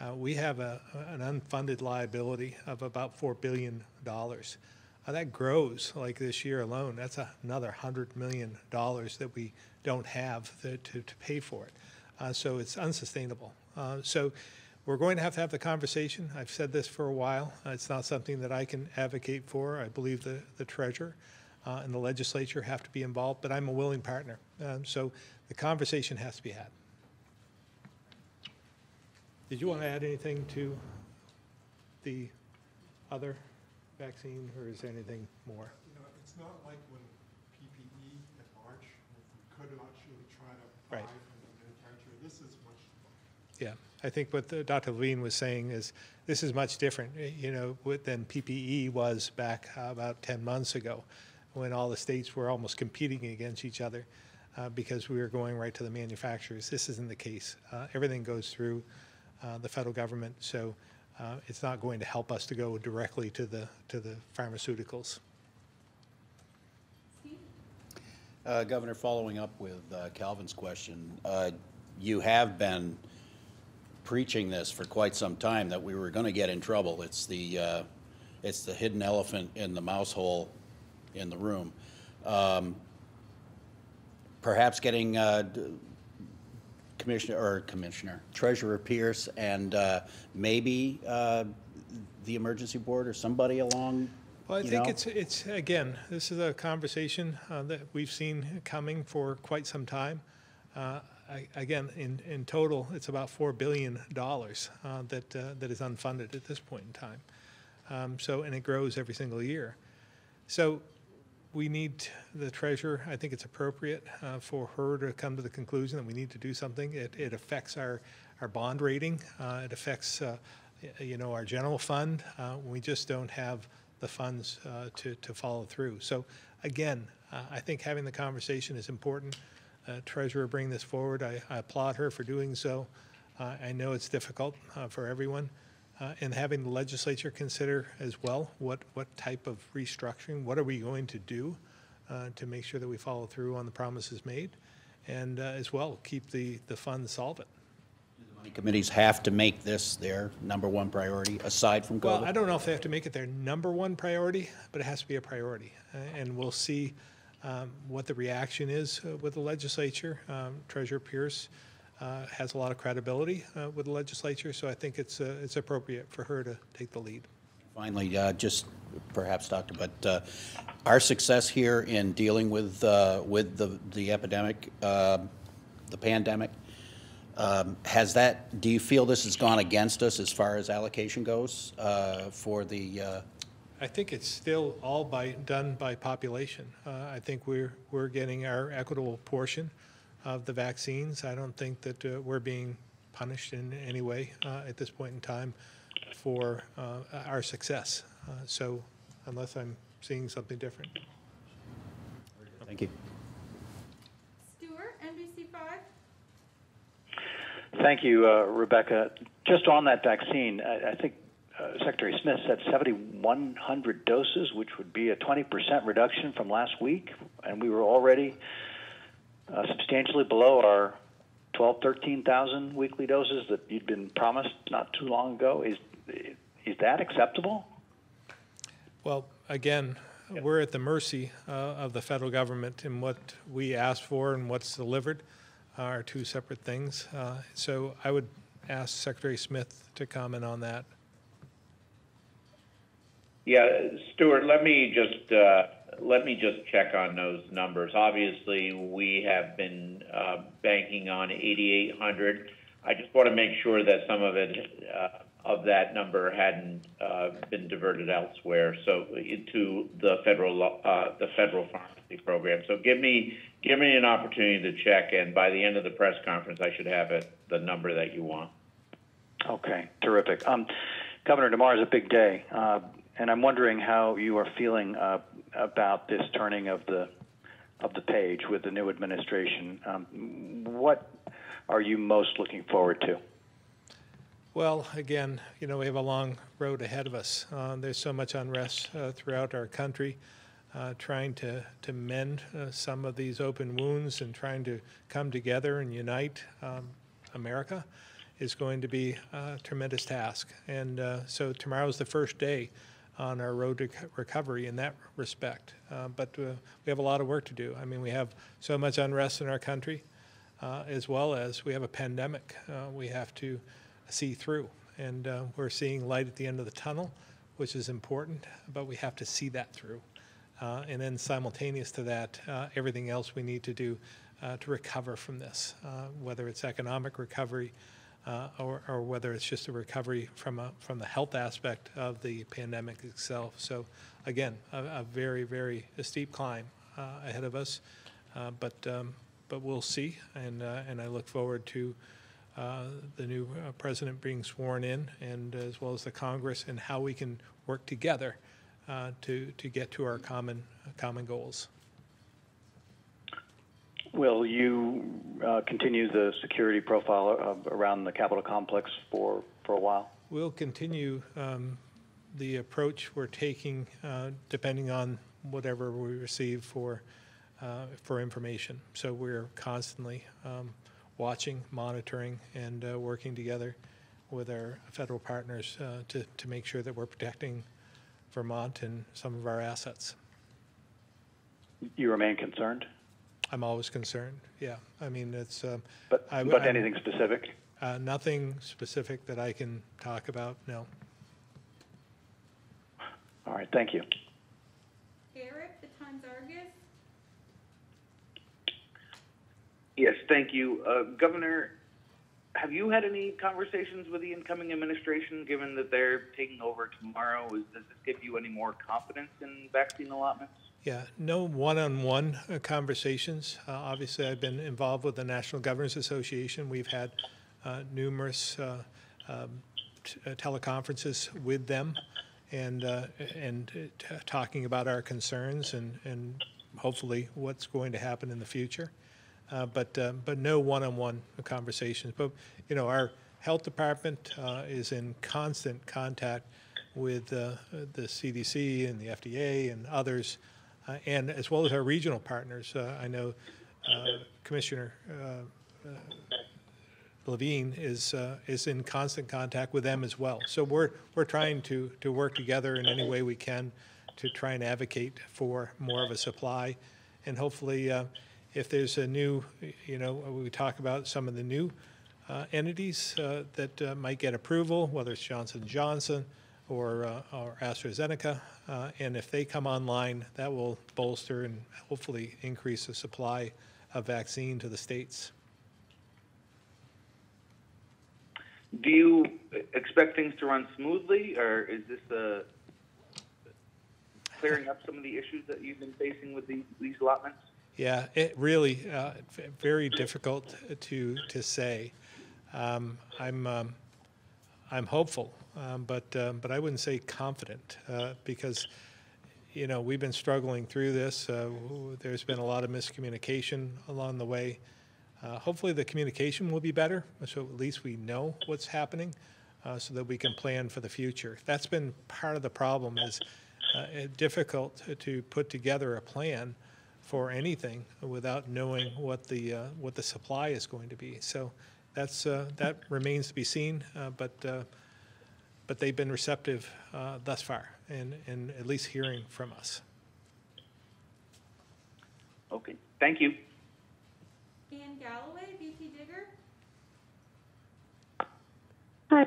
Uh, We have a, an unfunded liability of about $4 billion. Uh, That grows, like this year alone, that's another $100 million that we don't have to, to to pay for it. Uh, So it's unsustainable. Uh, So we're going to have to have the conversation. I've said this for a while. Uh, It's not something that I can advocate for. I believe the, the treasurer and the legislature have to be involved, but I'm a willing partner. Um, So the conversation has to be had. Did you want to add anything to the other vaccine, or is there anything more? You know, it's not like when PPE in March, we could actually try to buy Right. from the manufacturer, this is much Yeah, I think what the- Dr. Levine was saying is, this is much different, eh, you know, with- than PPE was back uh, about 10 months ago, when all the states were almost competing against each other uh, because we were going right to the manufacturers. This isn't the case. Uh, Everything goes through uh, the federal government, so uh, it's not going to help us to go directly to the, to the pharmaceuticals. Uh, Governor, following up with uh, Calvin's question, uh, you have been preaching this for quite some time, that we were going to get in trouble. It's the, it's the hidden elephant in the mouse hole in the room. Um, Perhaps getting Commissioner, or Commissioner, Treasurer Pearce, and uh, maybe uh, the Emergency Board or somebody along, Well, I think know? it's, it's, again, this is a conversation uh, that we've seen coming for quite some time. Uh, I- Again, in, in total, it's about $4 billion uh, that, uh, that is unfunded at this point in time. Um, So, and it grows every single year. So we need the treasurer, I think it's appropriate uh, for her to come to the conclusion that we need to do something. It, it affects our, our bond rating. uh, It affects, uh, you know, our general fund. Uh, We just don't have the funds uh, to, to follow through. So again, uh, I think having the conversation is important. Treasurer bring this forward. I I applaud her for doing so. I know it's difficult for everyone. Uh, And having the legislature consider as well, what, what type of restructuring, what are we going to do uh, to make sure that we follow through on the promises made? And uh, as well, keep the, the fund solvent. Money Committees have to make this their number one priority, aside from Well, I don't know if they have to make it their number one priority, but it has to be a priority. Uh, And we'll see um, what the reaction is uh, with the legislature. Um, Treasurer Pearce uh, has a lot of credibility uh, with the legislature, so I think it's, uh, it's appropriate for her to take the lead. Finally, uh, just perhaps, Doctor, but uh, our success here in dealing with, uh, with the, the epidemic, uh, the pandemic, um, has that, do you feel this has gone against us as far as allocation goes uh, for the, uh, I think it's still all by, done by population. Uh, I think we're, we're getting our equitable portion of the vaccines. I don't think that uh, we're being punished in any way uh, at this point in time for uh, our success. Uh, So unless I'm seeing something different. thank you. Stewart, NBC five? Thank you, uh, Rebecca. Just on that vaccine, I, I think uh, Secretary Smith said 7,100 doses, which would be a 20% reduction from last week, and we were already uh, substantially below our 12, 13,000 weekly doses that you'd been promised not too long ago. Is is that acceptable? Well, again, we're at the mercy uh, of the federal government, in what we ask for and what's delivered are two separate things. Uh, So I would ask Secretary Smith to comment on that. Yeah, Stewart, let me just, uh, let me just check on those numbers. Obviously, we have been uh, banking on 8,800. I just want to make sure that some of it, uh, of that number hadn't uh, been diverted elsewhere, so into the federal, the federal pharmacy program. So give me, give me an opportunity to check, and by the end of the press conference, I should have it, the number that you want. Okay, terrific. Um, Governor, tomorrow is a big day, uh, and I'm wondering how you are feeling uh, about this turning of the of the page with the new administration. Um, what are you most looking forward to? Well, again, you know, we have a long road ahead of us. Uh, There's so much unrest uh, throughout our country, uh, trying to, to mend uh, some of these open wounds and trying to come together and unite um, America is going to be a tremendous task. And uh, so tomorrow is the first day on our road to recovery in that respect. Uh, But uh, we have a lot of work to do. I mean, we have so much unrest in our country, uh, as well as we have a pandemic uh, we have to see through. And uh, we're seeing light at the end of the tunnel, which is important, but we have to see that through. Uh, And then simultaneous to that, everything else we need to do to recover from this, whether it's economic recovery uh, or or whether it's just a recovery from a, from the health aspect of the pandemic itself. So again, a a very, very steep climb uh, ahead of us, Uh, but, um, but we'll see. And, uh, and I look forward to uh, the new uh, president being sworn in, and as well as the Congress, and how we can work together to, to get to our common, common goals. Will you uh, continue the security profile uh, around the Capitol complex for, for a while? We'll continue um, the approach we're taking, uh, depending on whatever we receive for, uh, for information. So we're constantly um, watching, monitoring, and uh, working together with our federal partners uh, to, to make sure that we're protecting Vermont and some of our assets. You remain concerned, I'm always concerned, yeah. I mean, it's, um, but, I- but I'm- anything specific? uh, nothing specific that I can talk about, no. All right, thank you. Eric, the Times Argus. Yes, thank you. Uh, Governor, have you had any conversations with the incoming administration, given that they're taking over tomorrow? Is, does this give you any more confidence in vaccine allotments? Yeah, no one-on-one uh, conversations. Uh, Obviously, I've been involved with the National Governors Association. We've had uh, numerous uh, um, t- uh, teleconferences with them and, uh, and t- talking about our concerns and, and hopefully what's going to happen in the future. But, but no one-on-one conversations. But, you know, our health department is in constant contact with the CDC and the FDA and others, and as well as our regional partners. Uh, I know uh, Commissioner uh, uh, Levine is, uh, is in constant contact with them as well. So we're, we're trying to, to work together in any way we can to try and advocate for more of a supply. And hopefully, uh, if there's a new, you know, we talk about some of the new uh, entities uh, that uh, might get approval, whether it's Johnson Johnson or, uh, or AstraZeneca, uh, and if they come online, that will bolster and hopefully increase the supply of vaccine to the states. Do you expect things to run smoothly, or is this uh, clearing up some of the issues that you've been facing with these, these allotments? Yeah, it really, uh, very difficult to, to say. Um, I'm, um, I'm hopeful, um, but, um, but I wouldn't say confident, uh, because, you know, we've been struggling through this. Uh, There's been a lot of miscommunication along the way. Uh, Hopefully, the communication will be better, so at least we know what's happening, uh, so that we can plan for the future. That's been part of the problem, is uh, difficult to put together a plan for anything without knowing what the, uh, what the supply is going to be. So that's, that remains to be seen, but, but they've been receptive uh, thus far, and, and at least hearing from us. Okay, thank you. Anne Galloway, VTDigger. Hi.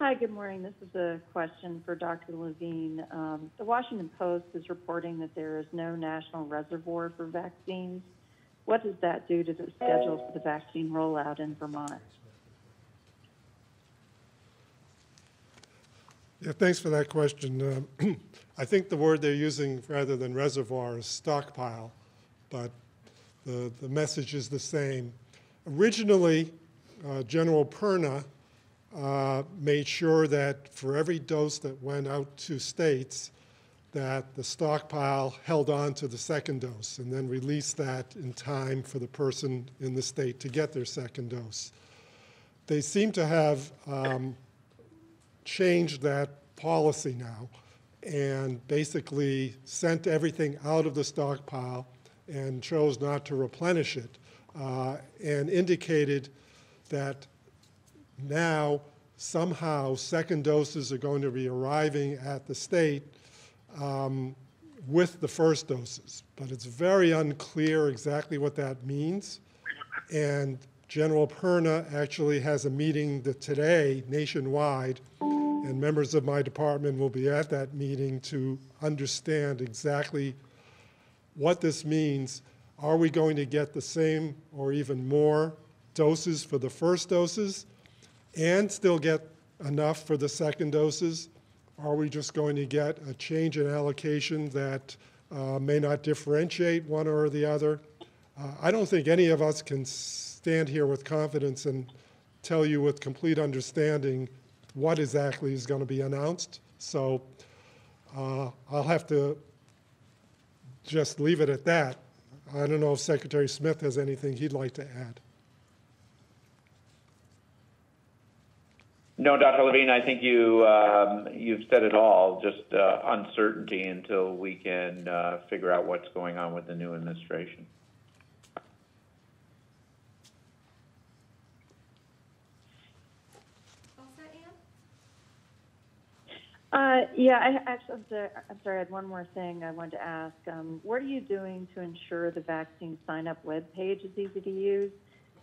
Hi, good morning. This is a question for Dr. Levine. Um, the Washington Post is reporting that there is no national reservoir for vaccines. What does that do to the schedule for the vaccine rollout in Vermont? Yeah, thanks for that question. Um, *clears throat* I think the word they're using rather than reservoir is stockpile, but the, the message is the same. Originally, uh, General Perna uh, made sure that for every dose that went out to states, that the stockpile held on to the second dose and then released that in time for the person in the state to get their second dose. They seem to have um, changed that policy now and basically sent everything out of the stockpile and chose not to replenish it uh, and indicated that now somehow second doses are going to be arriving at the state um, with the first doses. But it's very unclear exactly what that means. And General Perna actually has a meeting today nationwide, and members of my department will be at that meeting to understand exactly what this means. Are we going to get the same or even more doses for the first doses and still get enough for the second doses? Are we just going to get a change in allocation that uh, may not differentiate one or the other? Uh, I don't think any of us can stand here with confidence and tell you with complete understanding what exactly is going to be announced. So uh, I'll have to just leave it at that. I don't know if Secretary Smith has anything he'd like to add. No, Dr. Levine, I think you, um, you've said it all, just uh, uncertainty until we can uh, figure out what's going on with the new administration. All set, Anne? Uh, yeah, I actually, I'm sorry, I'm sorry, I had one more thing I wanted to ask. Um, what are you doing to ensure the vaccine sign-up webpage is easy to use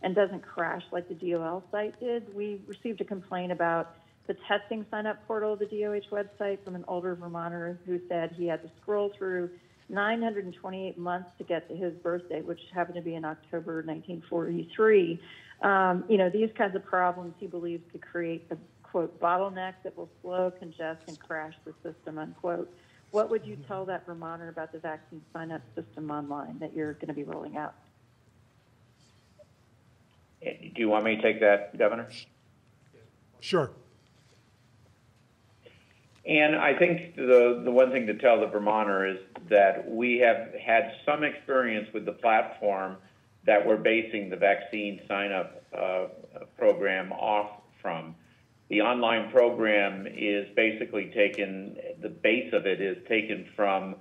and doesn't crash like the DOL site did? We received a complaint about the testing sign-up portal of the DOH website from an older Vermonter who said he had to scroll through 928 months to get to his birthday, which happened to be in October 1943. Um, you know, these kinds of problems he believes could create a quote bottleneck that will slow, congest, and crash the system unquote. What would you tell that Vermonter about the vaccine sign-up system online that you're going to be rolling out? Do you want me to take that, Governor? Sure. And I think the, the one thing to tell the Vermonter is that we have had some experience with the platform that we're basing the vaccine sign-up uh, program off from. The online program is basically taken, the base of it is taken from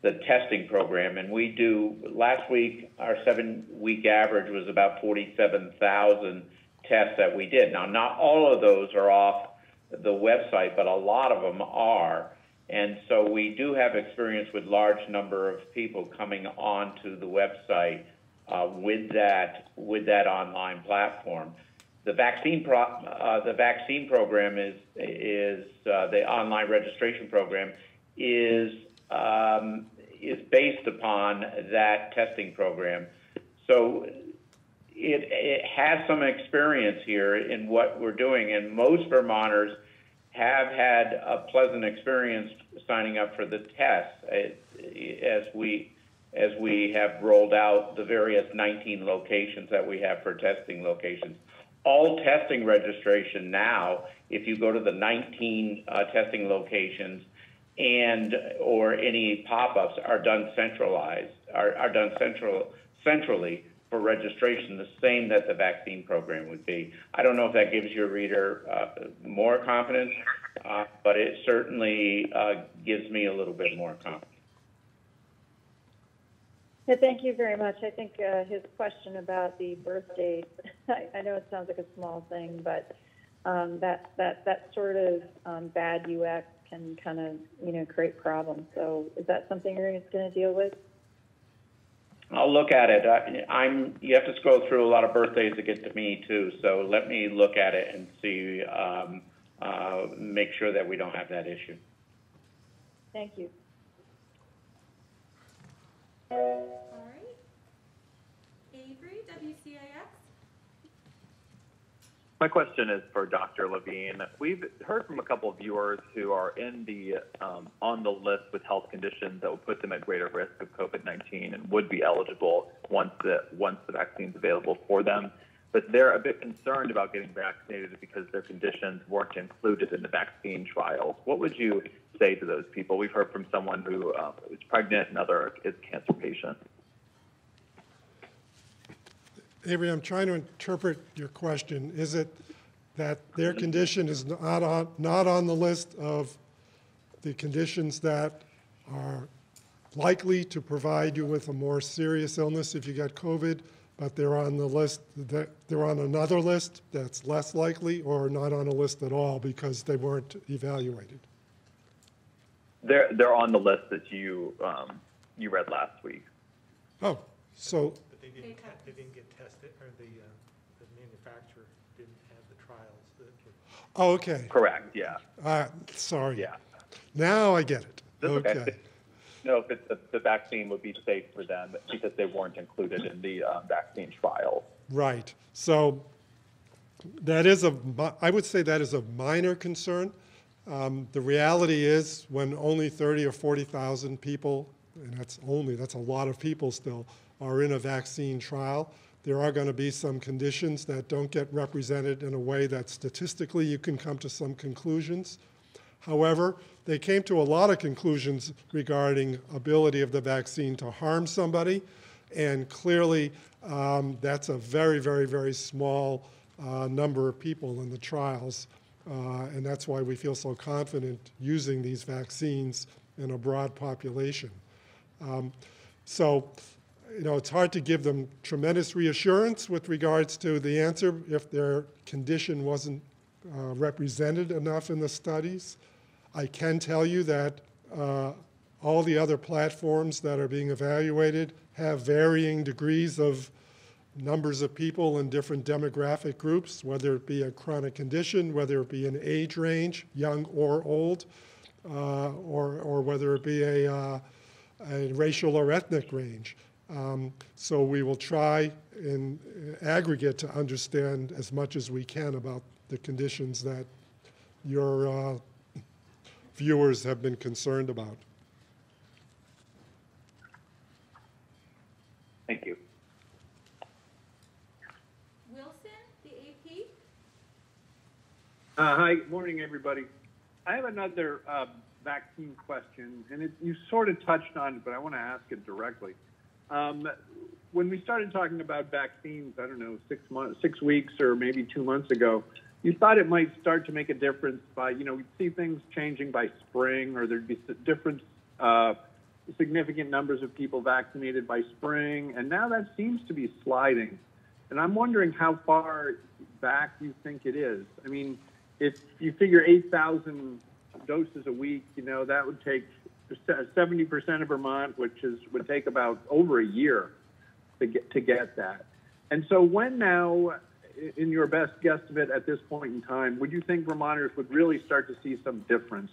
the testing program. And we do, last week, our seven-week average was about 47,000 tests that we did. Now, not all of those are off the website, but a lot of them are. And so we do have experience with large number of people coming onto the website uh, with that with that online platform. The vaccine pro, uh, the vaccine program is is uh, the online registration program is um, is based upon that testing program. So it, it has some experience here in what we're doing, and most Vermonters have had a pleasant experience signing up for the tests as we as we have rolled out the various 19 locations that we have for testing locations. All testing registration now, if you go to the 19 uh, testing locations and or any pop-ups are done centralized, are, are done central centrally for registration, the same that the vaccine program would be. I don't know if that gives your reader uh, more confidence, uh, but it certainly uh, gives me a little bit more confidence. Yeah, thank you very much. I think uh, his question about the birth date, *laughs* I, I know it sounds like a small thing, but um, that, that, that sort of um, bad UX can kind of, you know, create problems. So is that something you're going to deal with? I'll look at it. I, I'm. You have to scroll through a lot of birthdays to get to me too. So let me look at it and see. Um, uh, make sure that we don't have that issue. Thank you. My question is for Dr. Levine. We've heard from a couple of viewers who are in the um, on the list with health conditions that would put them at greater risk of COVID-19 and would be eligible once the once the vaccine is available for them. But they're a bit concerned about getting vaccinated because their conditions weren't included in the vaccine trials. What would you say to those people? We've heard from someone who uh, is pregnant, another is cancer patient. Avery, I'm trying to interpret your question. Is it that their condition is not on, not on the list of the conditions that are likely to provide you with a more serious illness if you get COVID, but they're on the list, that they're on another list that's less likely, or not on a list at all because they weren't evaluated? They're they're on the list that you um, you read last week. Oh, so But they didn't, they didn't get tested, or the, uh, the manufacturer didn't have the trials that were Oh, okay. Correct. Yeah. Uh, sorry. Yeah. Now I get it. That's okay. Okay. No, if the vaccine would be safe for them because they weren't included in the uh, vaccine trial. Right. So that is a, I would say that is a minor concern. Um, The reality is, when only 30 or 40,000 people, and that's only, that's a lot of people still, are in a vaccine trial, there are going to be some conditions that don't get represented in a way that statistically you can come to some conclusions. However, they came to a lot of conclusions regarding ability of the vaccine to harm somebody, and clearly um, that's a very, very, very small uh, number of people in the trials. Uh, And that's why we feel so confident using these vaccines in a broad population. Um, So, you know, it's hard to give them tremendous reassurance with regards to the answer if their condition wasn't uh, represented enough in the studies. I can tell you that uh, all the other platforms that are being evaluated have varying degrees of numbers of people in different demographic groups, whether it be a chronic condition, whether it be an age range, young or old, uh, or, or whether it be a, uh, a racial or ethnic range. Um, so we will try in aggregate to understand as much as we can about the conditions that your uh, viewers have been concerned about. Thank you. Wilson, the AP? Uh, hi, good morning, everybody. I have another uh, vaccine question, and it, you sort of touched on it, but I want to ask it directly. Um, when we started talking about vaccines, I don't know, six months, six weeks, or maybe two months ago, you thought it might start to make a difference by, you know, we'd see things changing by spring, or there'd be different, uh, significant numbers of people vaccinated by spring, and now that seems to be sliding. And I'm wondering how far back you think it is. I mean, if you figure 8,000 doses a week, you know, that would take 70% of Vermont, which is would take about over a year to get to get that. And so, when now, in your best guesstimate at this point in time, would you think Vermonters would really start to see some difference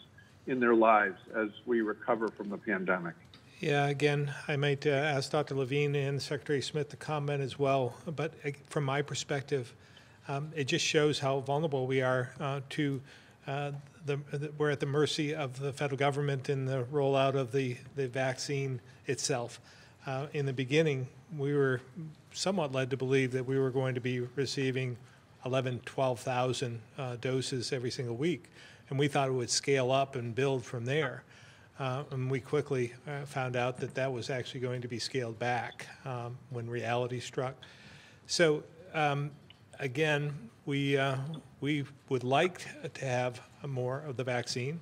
in their lives as we recover from the pandemic? Yeah, again, I might uh, ask Dr. Levine and Secretary Smith to comment as well. But uh, from my perspective, um, it just shows how vulnerable we are uh, to uh, the, the, we're at the mercy of the federal government in the rollout of the, the vaccine itself. Uh, in the beginning, we were somewhat led to believe that we were going to be receiving 11, 12,000 uh, doses every single week. And we thought it would scale up and build from there. Uh, and we quickly uh, found out that that was actually going to be scaled back um, when reality struck. So um, again, we, uh, we would like to have more of the vaccine.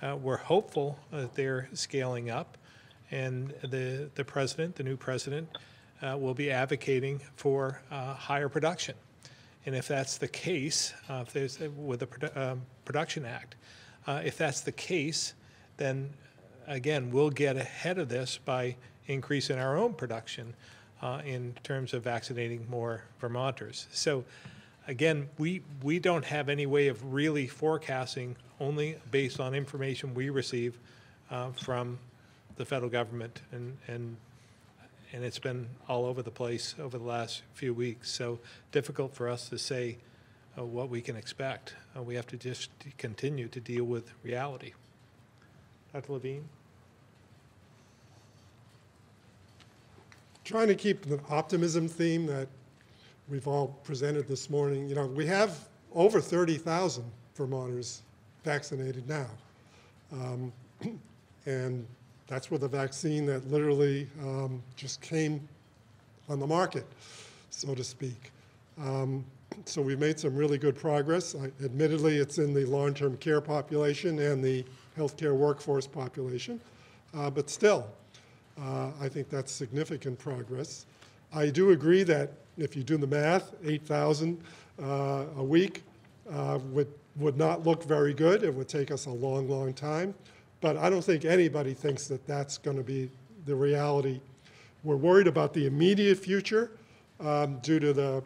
Uh, we're hopeful that they're scaling up, and the, the president, the new president, uh, will be advocating for uh, higher production. And if that's the case, uh, if there's, with the Produ- um, Production Act, uh, if that's the case, then again, we'll get ahead of this by increasing our own production uh, in terms of vaccinating more Vermonters. So again, we, we don't have any way of really forecasting, only based on information we receive uh, from the federal government. And, and, and it's been all over the place over the last few weeks. So difficult for us to say uh, what we can expect. Uh, we have to just continue to deal with reality. Dr. Levine? Trying to keep the optimism theme that we've all presented this morning. You know, we have over 30,000 Vermonters vaccinated now. Um, *clears throat* and that's with a vaccine that literally um, just came on the market, so to speak. Um, so we've made some really good progress. I, admittedly, it's in the long-term care population and the healthcare workforce population, uh, but still, uh, I think that's significant progress. I do agree that if you do the math, 8,000 uh, a week uh, would, would not look very good. It would take us a long, long time. But I don't think anybody thinks that that's going to be the reality. We're worried about the immediate future um, due to the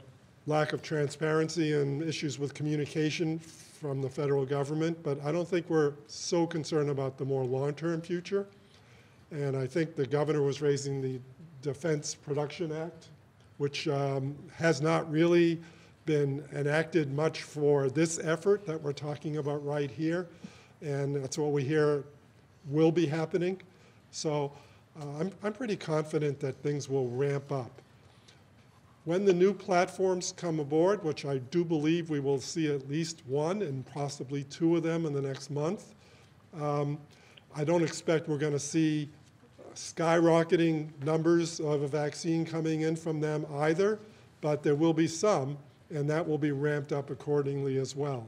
lack of transparency and issues with communication from the federal government, but I don't think we're so concerned about the more long-term future. And I think the governor was raising the Defense Production Act, which um, has not really been enacted much for this effort that we're talking about right here. And that's what we hear will be happening. So uh, I'm, I'm pretty confident that things will ramp up. When the new platforms come aboard, which I do believe we will see at least one and possibly two of them in the next month, um, I don't expect we're going to see skyrocketing numbers of a vaccine coming in from them either, but there will be some, and that will be ramped up accordingly as well.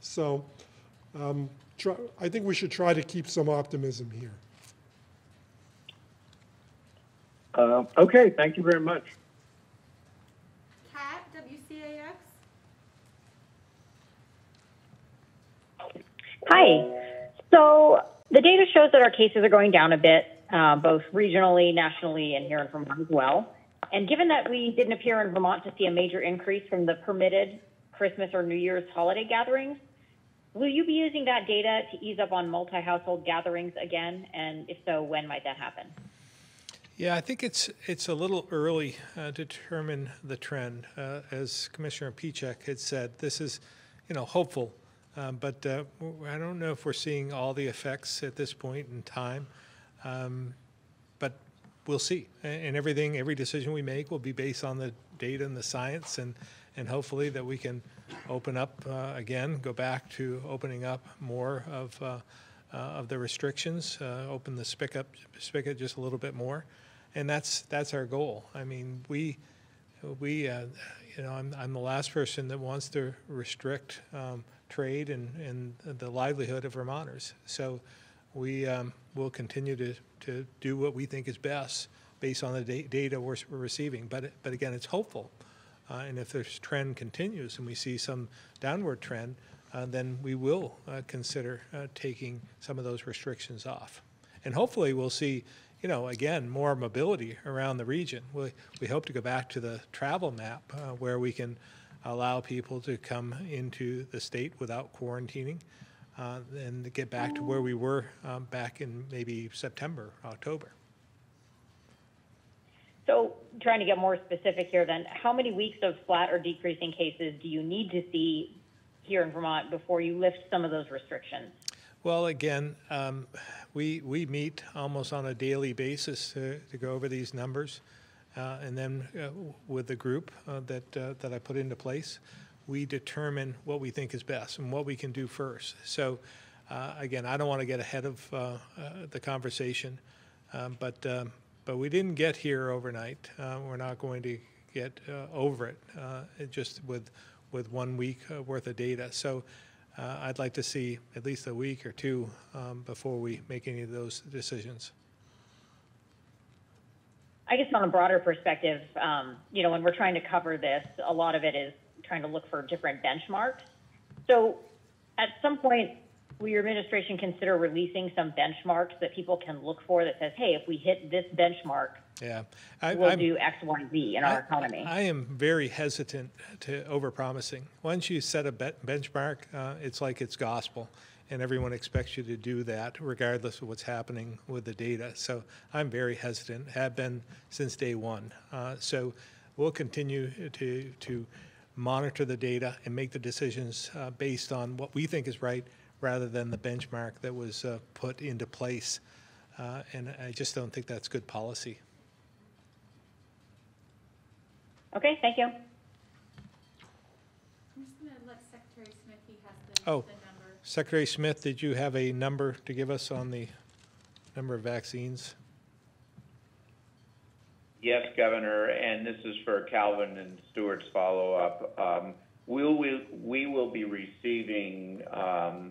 So um, try, I think we should try to keep some optimism here. Uh, okay, thank you very much. Kat, WCAX? Hi. So the data shows that our cases are going down a bit, uh, both regionally, nationally, and here in Vermont as well. And given that we didn't appear in Vermont to see a major increase from the permitted Christmas or New Year's holiday gatherings, will you be using that data to ease up on multi-household gatherings again? And if so, when might that happen? Yeah, I think it's, it's a little early uh, to determine the trend. Uh, As Commissioner Pieciak had said, this is, you know, hopeful, um, but uh, I don't know if we're seeing all the effects at this point in time. Um, But we'll see. And everything, every decision we make will be based on the data and the science, and, and hopefully that we can open up uh, again, go back to opening up more of, uh, uh, of the restrictions, uh, open the spigot, spigot just a little bit more. And that's, that's our goal. I mean, we, we, uh, you know, I'm, I'm the last person that wants to restrict um, trade and, and the livelihood of Vermonters. So we um, will continue to, to do what we think is best based on the data we're, we're receiving. But, but again, it's hopeful. Uh, and if this trend continues and we see some downward trend, uh, then we will uh, consider uh, taking some of those restrictions off. And hopefully, we'll see, you know, again, more mobility around the region. We, we hope to go back to the travel map uh, where we can allow people to come into the state without quarantining uh, and get back to where we were um, back in maybe September, October. So trying to get more specific here then, how many weeks of flat or decreasing cases do you need to see here in Vermont before you lift some of those restrictions? Well, again, um, we, we meet almost on a daily basis to, to go over these numbers. Uh, and then uh, with the group uh, that, uh, that I put into place, we determine what we think is best and what we can do first. So, uh, again, I don't want to get ahead of uh, the conversation, um, but, um, but we didn't get here overnight. Uh, we're not going to get uh, over it, uh, just with, with one week uh, worth of data. So uh, I'd like to see at least a week or two um, before we make any of those decisions. I guess on a broader perspective, um, you know, when we're trying to cover this, a lot of it is trying to look for different benchmarks. So at some point, will your administration consider releasing some benchmarks that people can look for that says, hey, if we hit this benchmark, Yeah. I- we'll I'm- do X, Y, Z in our I- economy? I am very hesitant to overpromising. Once you set a be- benchmark, uh, it's like it's gospel, and everyone expects you to do that regardless of what's happening with the data. So I'm very hesitant, have been since day one. Uh, So we'll continue to, to monitor the data and make the decisions uh, based on what we think is right rather than the benchmark that was uh, put into place. Uh, And I just don't think that's good policy. Okay, thank you. I'm just gonna let Secretary Smith, he has the, Oh. Secretary Smith, did you have a number to give us on the number of vaccines? Yes, Governor, and this is for Calvin and Stewart's follow-up. Um, We'll, we, we will be receiving, um,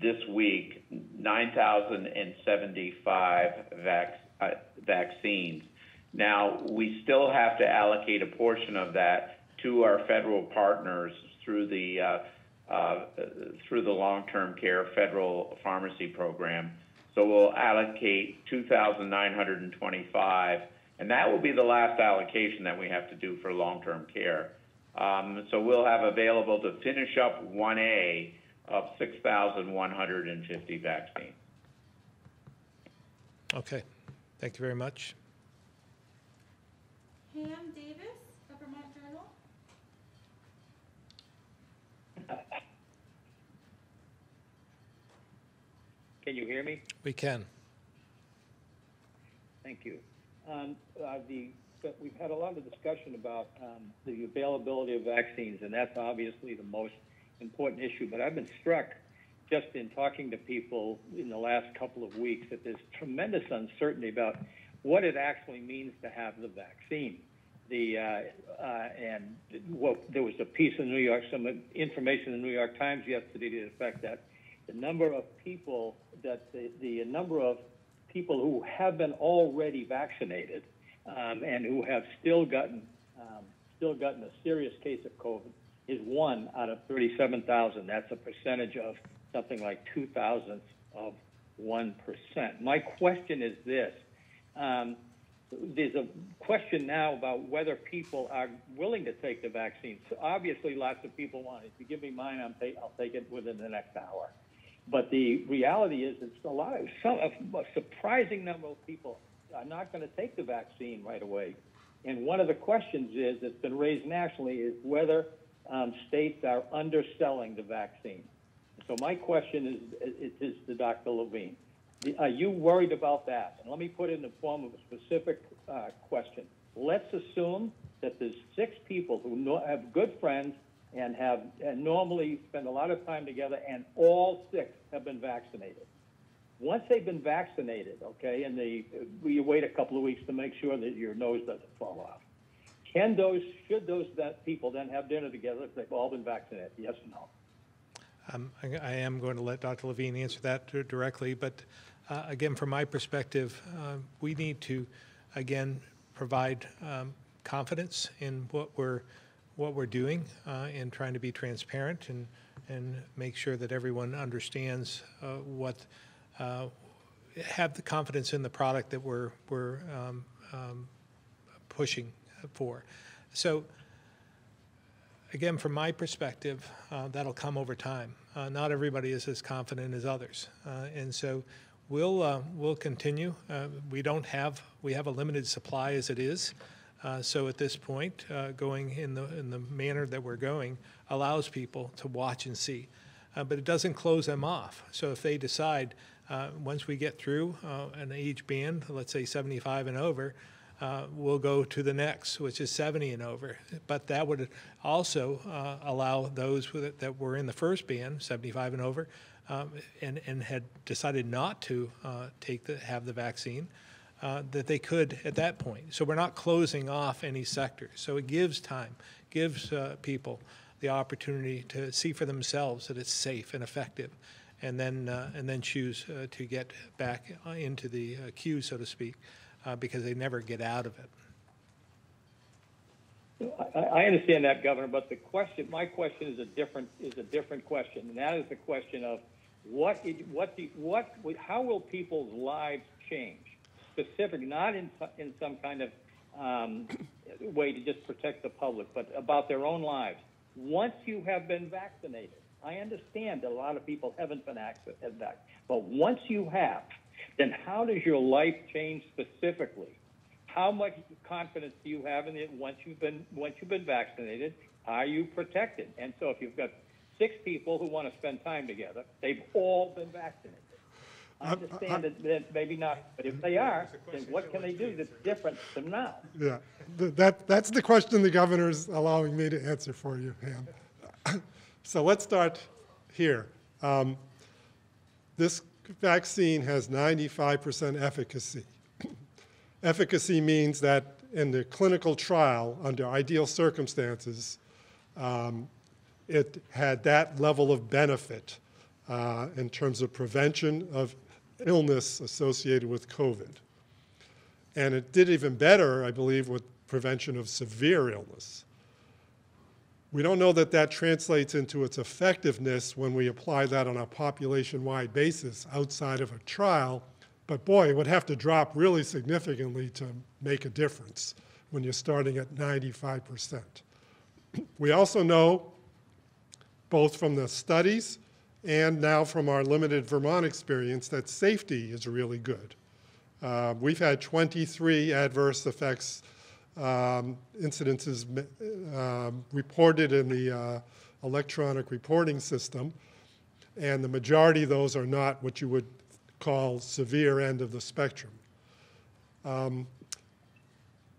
this week, nine thousand and seventy-five vac, uh, vaccines. Now, we still have to allocate a portion of that to our federal partners through the, uh, uh, through the long-term care federal pharmacy program. So we'll allocate two thousand nine hundred and twenty-five, and that will be the last allocation that we have to do for long-term care. Um, so we'll have available to finish up one A of six thousand one hundred and fifty vaccines. Okay, thank you very much. Pam Davis of Vermont Journal. *laughs* Can you hear me? We can. Thank you. Um, uh, the, we've had a lot of discussion about um, the availability of vaccines, and that's obviously the most important issue. But I've been struck just in talking to people in the last couple of weeks that there's tremendous uncertainty about what it actually means to have the vaccine. the, uh, uh, and what, there was a piece in New York, some information in the New York Times yesterday to the effect that the number of people, that the, the number of people who have been already vaccinated um, and who have still gotten, um, still gotten a serious case of COVID is one out of 37,000. That's a percentage of something like two thousandths of 1%. My question is this. Um, there's a question now about whether people are willing to take the vaccine. So obviously, lots of people want it. If you give me mine, I'm take, I'll take it within the next hour. But the reality is, it's a lot of some a surprising number of people are not going to take the vaccine right away. And one of the questions is that's been raised nationally is whether um, states are underselling the vaccine. So my question is, is, is to Dr. Levine. Are you worried about that? And let me put it in the form of a specific uh, question. Let's assume that there's six people who have good friends and have and normally spend a lot of time together, and all six have been vaccinated. Once they've been vaccinated, okay, and they you wait a couple of weeks to make sure that your nose doesn't fall off. Can those should those that people then have dinner together if they've all been vaccinated? Yes or no? Um, I, I am going to let Dr. Levine answer that directly, but uh, again, from my perspective, uh, we need to again provide um, confidence in what we're what we're doing uh, and trying to be transparent and and make sure that everyone understands uh, what uh, have the confidence in the product that we're we're um, um, pushing for. So again, from my perspective, uh, that'll come over time. Uh, not everybody is as confident as others, uh, and so we'll uh, we'll continue. Uh, we don't have we have a limited supply as it is, uh, so at this point, going in the in the manner that we're going allows people to watch and see, but it doesn't close them off. So if they decide once we get through an age band, let's say 75 and over uh, will go to the next, which is 70 and over. But that would also uh, allow those that, that were in the first band, 75 and over, um, and, and had decided not to uh, take the, have the vaccine, uh, that they could at that point. So we're not closing off any sector. So it gives time, gives uh, people the opportunity to see for themselves that it's safe and effective, and then uh, and then choose to get back into the queue, so to speak uh, because they never get out of it. I, understand that, Governor, but the question, my question is a different is a different question, and that is the question of what what the what how will people's lives change, specific, not in in some kind of um, way to just protect the public, but about their own lives once you have been vaccinated. I understand that a lot of people haven't been vaccinated, but once you have, then how does your life change specifically? How much confidence do you have in it once you've been once you've been vaccinated? Are you protected? And so if you've got six people who want to spend time together, they've all been vaccinated. I understand uh, that, that maybe not, but if they are, then what can they do that's different from now? Yeah, that, that's the question the governor's allowing me to answer for you, Pam. *coughs* so let's start here. Um, this vaccine has 95% efficacy. *coughs* efficacy means that in the clinical trial, under ideal circumstances, um, it had that level of benefit uh, in terms of prevention of illness associated with COVID. And it did even better, I believe, with prevention of severe illness. We don't know that that translates into its effectiveness when we apply that on a population-wide basis outside of a trial, but boy, it would have to drop really significantly to make a difference when you're starting at 95%. We also know, both from the studies and now from our limited Vermont experience, that safety is really good. Uh, we've had 23 adverse effects um, incidences uh, reported in the uh, electronic reporting system, and the majority of those are not what you would call severe end of the spectrum. Um,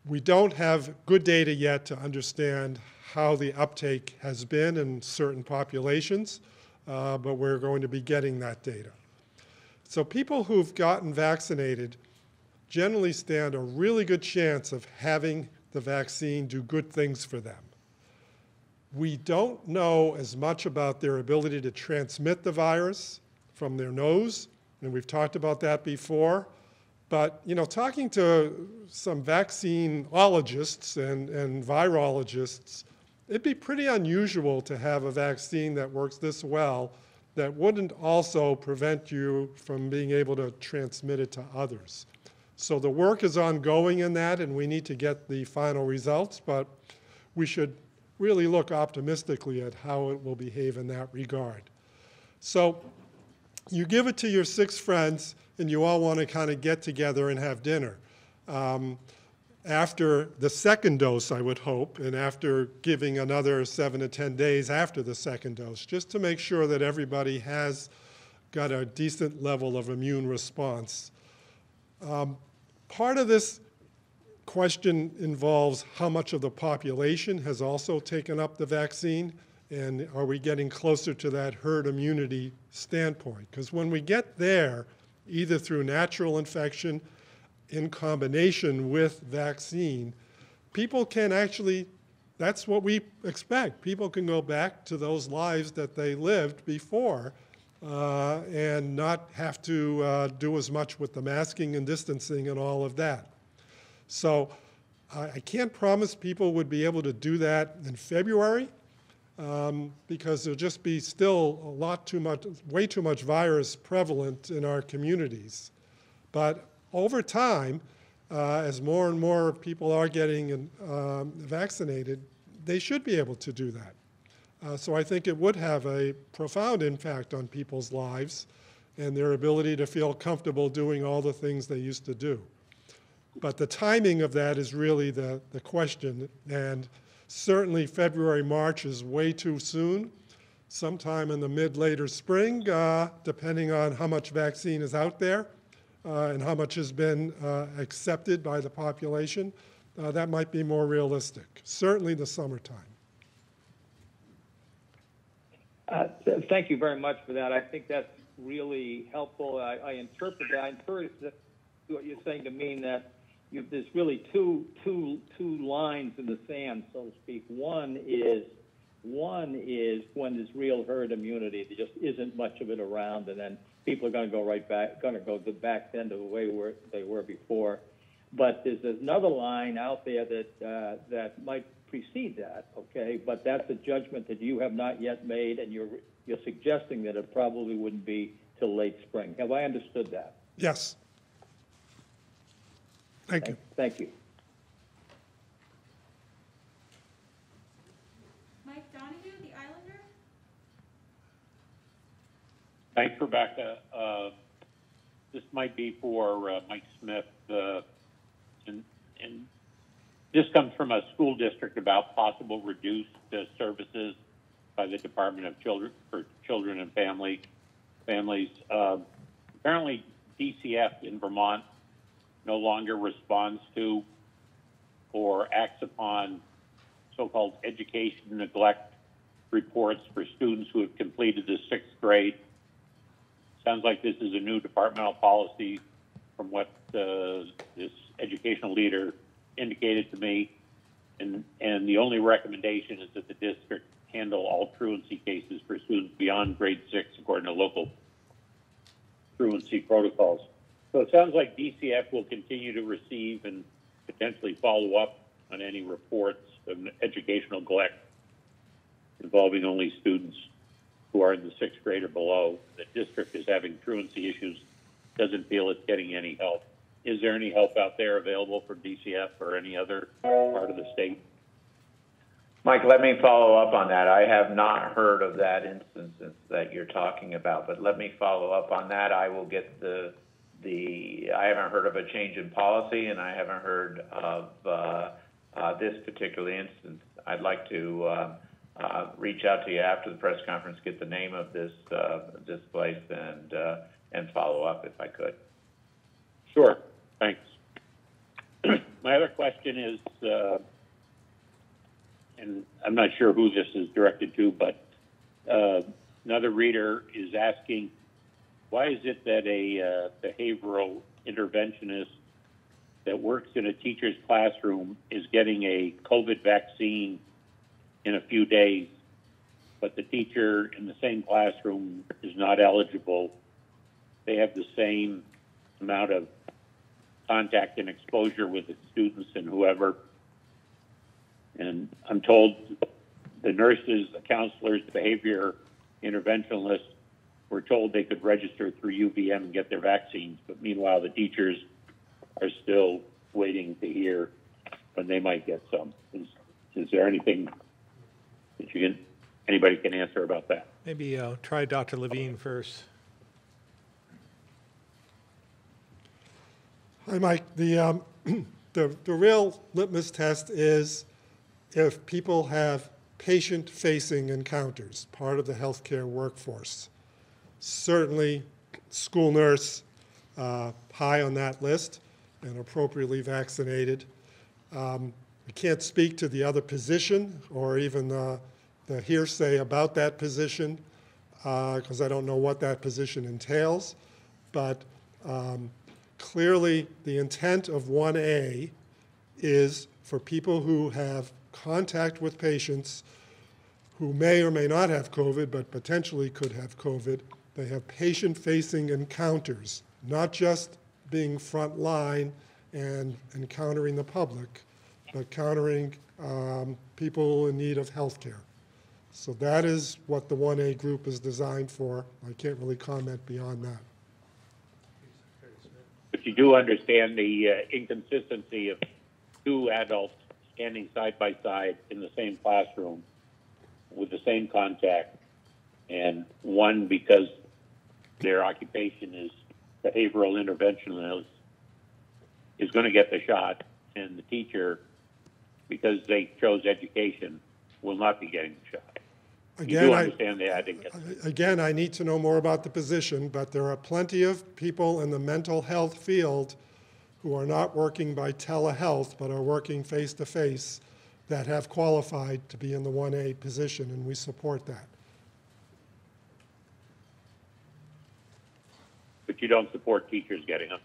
we don't have good data yet to understand how the uptake has been in certain populations, uh, but we're going to be getting that data. So people who've gotten vaccinated generally stand a really good chance of having the vaccine do good things for them. We don't know as much about their ability to transmit the virus from their nose, and we've talked about that before. But, you know, talking to some vaccineologists and, and virologists, it'd be pretty unusual to have a vaccine that works this well that wouldn't also prevent you from being able to transmit it to others. So the work is ongoing in that, and we need to get the final results, but we should really look optimistically at how it will behave in that regard. So you give it to your six friends, and you all want to kind of get together and have dinner. Um, after the second dose, I would hope, and after giving another seven to 10 days after the second dose, just to make sure that everybody has got a decent level of immune response. Um, part of this question involves how much of the population has also taken up the vaccine, and are we getting closer to that herd immunity standpoint? Because when we get there, either through natural infection, in combination with vaccine, people can actually, that's what we expect. People can go back to those lives that they lived before uh, and not have to uh, do as much with the masking and distancing and all of that. So I, I can't promise people would be able to do that in February um, because there'll just be still a lot too much, way too much virus prevalent in our communities. But over time, uh, as more and more people are getting um, vaccinated, they should be able to do that. Uh, so I think it would have a profound impact on people's lives and their ability to feel comfortable doing all the things they used to do. But the timing of that is really the, the question. And certainly February, March is way too soon. Sometime in the mid later spring, uh, depending on how much vaccine is out there uh, and how much has been uh, accepted by the population, uh, that might be more realistic. Certainly the summertime. Uh, th- Thank you very much for that. I think that's really helpful. I, I interpret that, I interpret what you're saying to mean that you, there's really two, two, two lines in the sand, so to speak. One is, one is when there's real herd immunity, there just isn't much of it around, and then people are going to go right back, going to go the back then to the way where they were before. But there's another line out there that uh, that might precede that, okay? But that's a judgment that you have not yet made, and you're you're suggesting that it probably wouldn't be till late spring. Have I understood that? Yes. Thank you. Thank you. Mike Donahue, the Islander? Thanks, Rebecca. Uh, This might be for uh, Mike Smith. uh, And and this comes from a school district about possible reduced uh, services by the Department of Children, for Children and Family, Families. Uh, Apparently, DCF in Vermont no longer responds to or acts upon so-called education neglect reports for students who have completed the sixth grade. Sounds like this is a new departmental policy from what uh, this educational leader indicated to me. And, and the only recommendation is that the district handle all truancy cases for students beyond grade six according to local truancy protocols. So it sounds like DCF will continue to receive and potentially follow up on any reports of educational neglect involving only students who are in the sixth grade or below. The district is having truancy issues, doesn't feel it's getting any help. Is there any help out there available for DCF or any other part of the state? Mike, let me follow up on that. I have not heard of that instance that you're talking about, but let me follow up on that. I will get the, the, I haven't heard of a change in policy and I haven't heard of, uh, uh, this particular instance. I'd like to, uh, uh, reach out to you after the press conference, get the name of this, uh, this place and, uh, and follow up if I could. Sure, thanks. *clears throat* My other question is, uh, and I'm not sure who this is directed to, but uh, another reader is asking, why is it that a uh, behavioral interventionist that works in a teacher's classroom is getting a COVID vaccine in a few days, but the teacher in the same classroom is not eligible. They have the same amount of contact and exposure with the students and whoever. And I'm told the nurses, the counselors, the behavior interventionalists were told they could register through UVM and get their vaccines, but meanwhile, the teachers are still waiting to hear when they might get some. Is, is there anything that you can, anybody can answer about that? Maybe uh, try Dr. Levine first. Hi, Mike. The, um, *clears throat* the, the real litmus test is if people have patient-facing encounters, part of the healthcare workforce. Certainly, school nurse, uh, high on that list and appropriately vaccinated. Um, I can't speak to the other position or even uh, the hearsay about that position because I don't know what that position entails. But um, clearly, the intent of 1A is for people who have contact with patients who may or may not have COVID, but potentially could have COVID. They have patient-facing encounters, not just being front line and encountering the public, but countering um, people in need of health care. So that is what the 1A group is designed for. I can't really comment beyond that. You do understand the uh, inconsistency of two adults standing side by side in the same classroom with the same contact, and one because their occupation is behavioral interventionist is going to get the shot, and the teacher, because they chose education, will not be getting the shot. You Again, do I- that, I think. Again, I need to know more about the position, but there are plenty of people in the mental health field who are not working by telehealth, but are working face-to-face that have qualified to be in the 1A position, and we support that. But you don't support teachers getting them.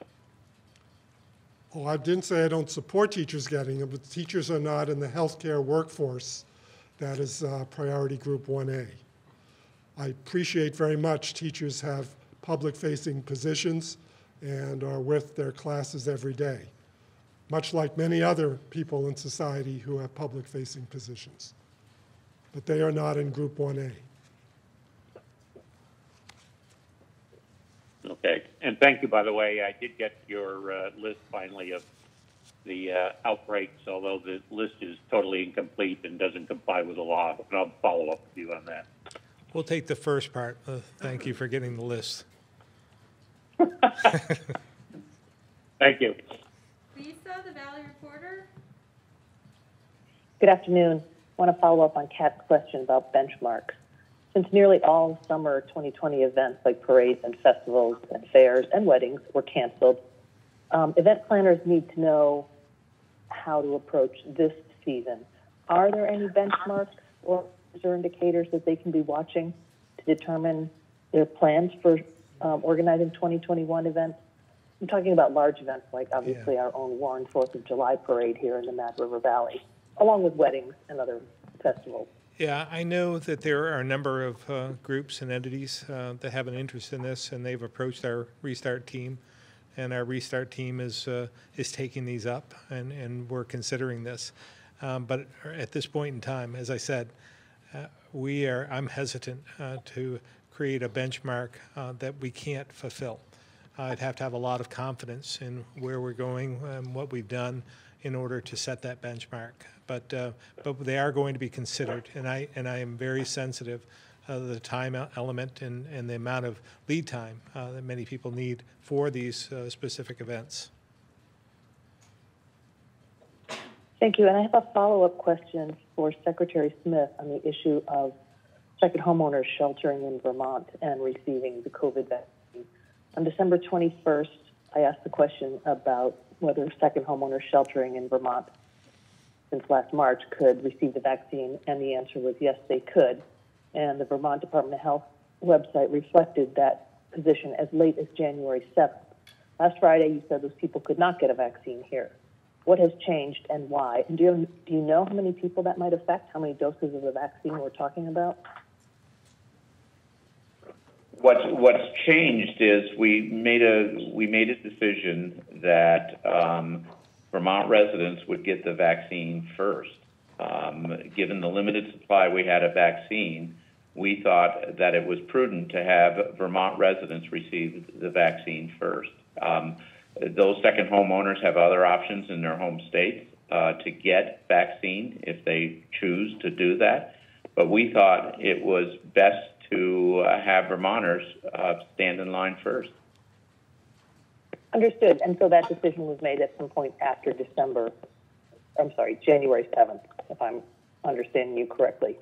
Oh, I didn't say I don't support teachers getting them, but teachers are not in the healthcare workforce. That is uh, priority group 1A. I appreciate very much teachers have public-facing positions and are with their classes every day, much like many other people in society who have public-facing positions. But they are not in group 1A. Okay, and thank you, by the way. I did get your uh, list finally of the uh, outbreaks, although the list is totally incomplete and doesn't comply with the law. And I'll follow up with you on that. We'll take the first part. Uh, Thank you for getting the list. *laughs* Thank you. Lisa, the Valley Reporter. Good afternoon. I want to follow up on Kat's question about benchmarks. Since nearly all summer 2020 events like parades and festivals and fairs and weddings were canceled, um, event planners need to know how to approach this season. Are there any benchmarks or or indicators that they can be watching to determine their plans for um, organizing 2021 events? I'm talking about large events like obviously our own Warren Fourth of July parade here in the Mad River Valley, along with weddings and other festivals. Yeah, I know that there are a number of uh, groups and entities uh, that have an interest in this, and they've approached our Restart team, and our Restart team is uh, is taking these up, and, and we're considering this. Um, but at this point in time, as I said, uh, we are. I'm hesitant uh, to create a benchmark uh, that we can't fulfill. I'd have to have a lot of confidence in where we're going and what we've done in order to set that benchmark. But, uh, but they are going to be considered, and I, and I am very sensitive of the time element and, and the amount of lead time uh, that many people need for these uh, specific events. Thank you. And I have a follow-up question for Secretary Smith on the issue of second homeowners sheltering in Vermont and receiving the COVID vaccine. On December 21st, I asked the question about whether second homeowners sheltering in Vermont since last March could receive the vaccine, and the answer was yes, they could. And the Vermont Department of Health website reflected that position as late as January 7th. Last Friday, you said those people could not get a vaccine here. What has changed and why? And do you, do you know how many people that might affect? How many doses of the vaccine we're talking about? What's, what's changed is we made a, we made a decision that um, Vermont residents would get the vaccine first. Um, given the limited supply we had of vaccine, we thought that it was prudent to have Vermont residents receive the vaccine first. Um, those second homeowners have other options in their home states uh, to get vaccine if they choose to do that. But we thought it was best to uh, have Vermonters uh, stand in line first. Understood. And so that decision was made at some point after December, I'm sorry, January 7th, if I'm understanding you correctly.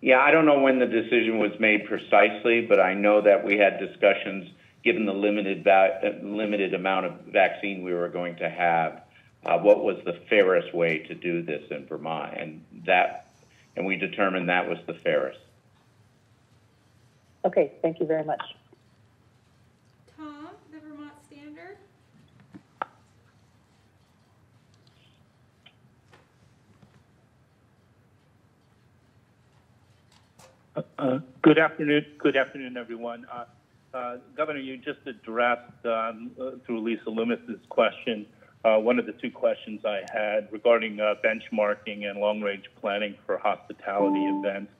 Yeah, I don't know when the decision was made precisely, but I know that we had discussions, given the limited va- limited amount of vaccine we were going to have, uh, what was the fairest way to do this in Vermont, and that, and we determined that was the fairest. Okay, thank you very much. Tom, the Vermont Standard. Uh, Good afternoon, good afternoon, everyone. Uh, uh, Governor, you just addressed um, uh, through Lisa Loomis's question, uh, one of the two questions I had regarding benchmarking and long-range planning for hospitality events.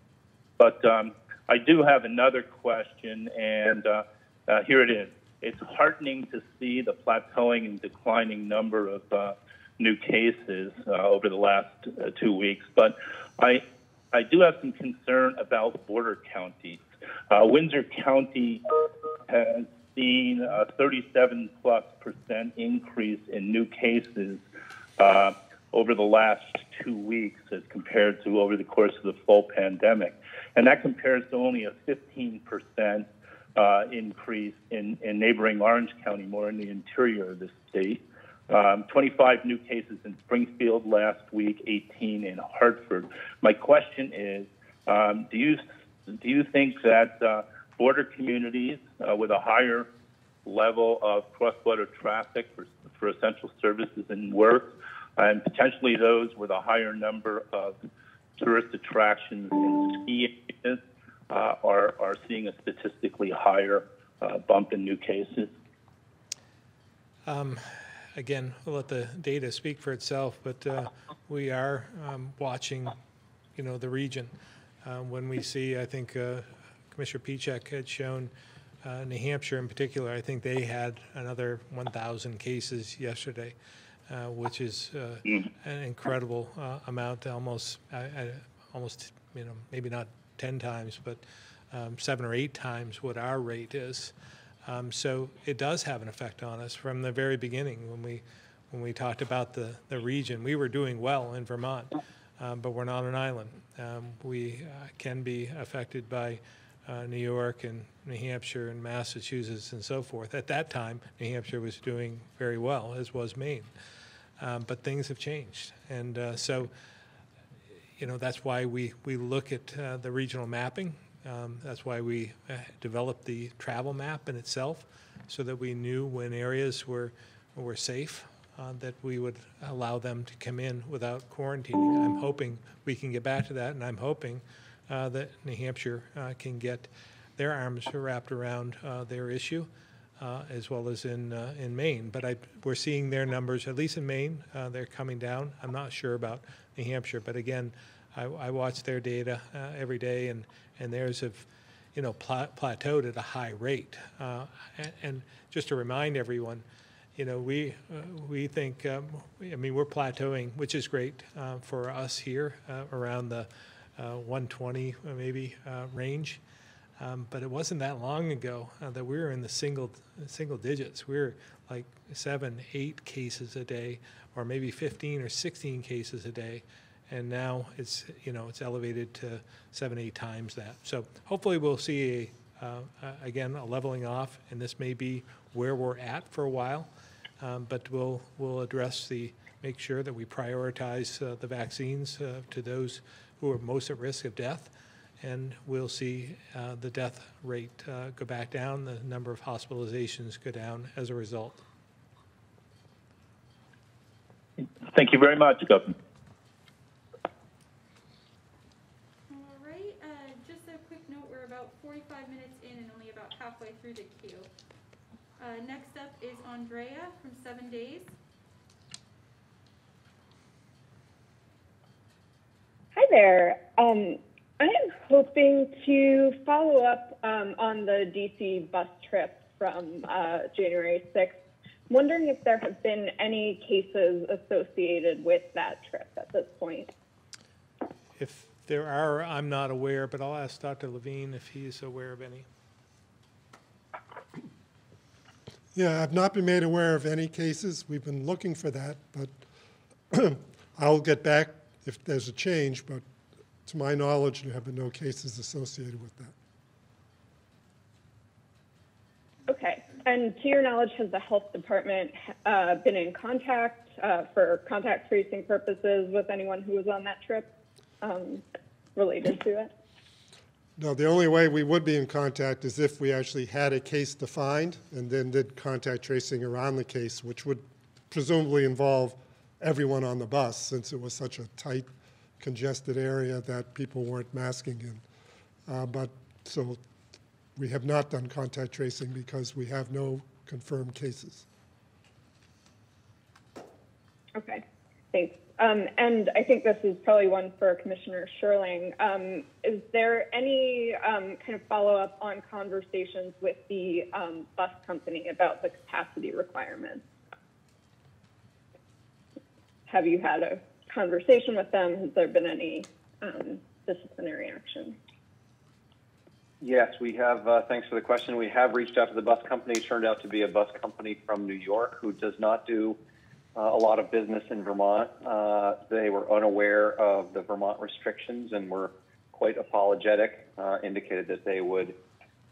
But um, I do have another question, and here it is. It's heartening to see the plateauing and declining number of new cases over the last two weeks, but I I do have some concern about border counties. Uh, Windsor County has seen a 37 plus percent increase in new cases uh, over the last two weeks as compared to over the course of the full pandemic. And that compares to only a 15 percent uh, increase in, in neighboring Orange County, more in the interior of the state. Um, 25 new cases in Springfield last week, 18 in Hartford. My question is, um, do you do you think that uh, border communities uh, with a higher level of cross-border traffic for, for essential services and work, and potentially those with a higher number of tourist attractions and ski areas, uh, are are seeing a statistically higher uh, bump in new cases? Um, again, we'll let the data speak for itself, but uh, we are um, watching, you know, the region. Uh, when we see, I think uh, Commissioner Pieciak had shown uh, New Hampshire in particular, I think they had another 1,000 cases yesterday, uh, which is uh, an incredible uh, amount, almost, I- I- almost, you know, maybe not 10 times, but um, seven or eight times what our rate is. Um, so it does have an effect on us from the very beginning when we when we talked about the, the region. We were doing well in Vermont, um, but we're not an island. Um, we uh, can be affected by uh, New York and New Hampshire and Massachusetts and so forth. At that time, New Hampshire was doing very well, as was Maine. Um, but things have changed, and uh, so you know that's why we we look at uh, the regional mapping um, That's why we uh, developed the travel map in itself, so that we knew when areas were, were safe, uh, that we would allow them to come in without quarantining. I'm hoping we can get back to that, and I'm hoping uh, that New Hampshire uh, can get their arms wrapped around uh, their issue, uh, as well as in, uh, in Maine. But I, we're seeing their numbers, at least in Maine, uh, they're coming down. I'm not sure about New Hampshire, but again, I, I watch their data uh, every day, and, and theirs have, you know, pla- plateaued at a high rate. Uh, and, and just to remind everyone, you know, we uh, we think, um, I mean, we're plateauing, which is great uh, for us here uh, around the uh, 120 uh, maybe range. Um, but it wasn't that long ago that we were in the single single digits. We were like seven, eight cases a day, or maybe 15 or 16 cases a day and now it's you know it's elevated to seven eight times that so hopefully we'll see a, uh, again a leveling off and this may be where we're at for a while um, but we'll we'll address the make sure that we prioritize uh, the vaccines uh, to those who are most at risk of death and we'll see uh, the death rate uh, go back down, the number of hospitalizations go down as a result. Thank you very much, Governor. All right, uh, just a quick note, we're about forty-five minutes in and only about halfway through the queue. Uh, next up is Andrea from Seven Days. Hi there. Um, I am hoping to follow up um, on the DC bus trip from uh, January 6th. Wondering if there have been any cases associated with that trip at this point. If there are, I'm not aware, but I'll ask Dr. Levine if he's aware of any. Yeah, I've not been made aware of any cases. We've been looking for that, but *clears throat* I'll get back if there's a change, but to my knowledge, there have been no cases associated with that. Okay. And to your knowledge, has the health department uh, been in contact uh, for contact tracing purposes with anyone who was on that trip um, related to it? No, the only way we would be in contact is if we actually had a case defined and then did contact tracing around the case, which would presumably involve everyone on the bus since it was such a tight, congested area that people weren't masking in. Uh, but so we have not done contact tracing because we have no confirmed cases. Okay, thanks. Um, and I think this is probably one for Commissioner Schirling. Um, is there any um, kind of follow up on conversations with the um, bus company about the capacity requirements? Have you had a conversation with them? Has there been any um, disciplinary action? Yes, we have. Uh, thanks for the question. We have reached out to the bus company. It turned out to be a bus company from New York who does not do uh, a lot of business in Vermont. Uh, they were unaware of the Vermont restrictions and were quite apologetic, uh, indicated that they would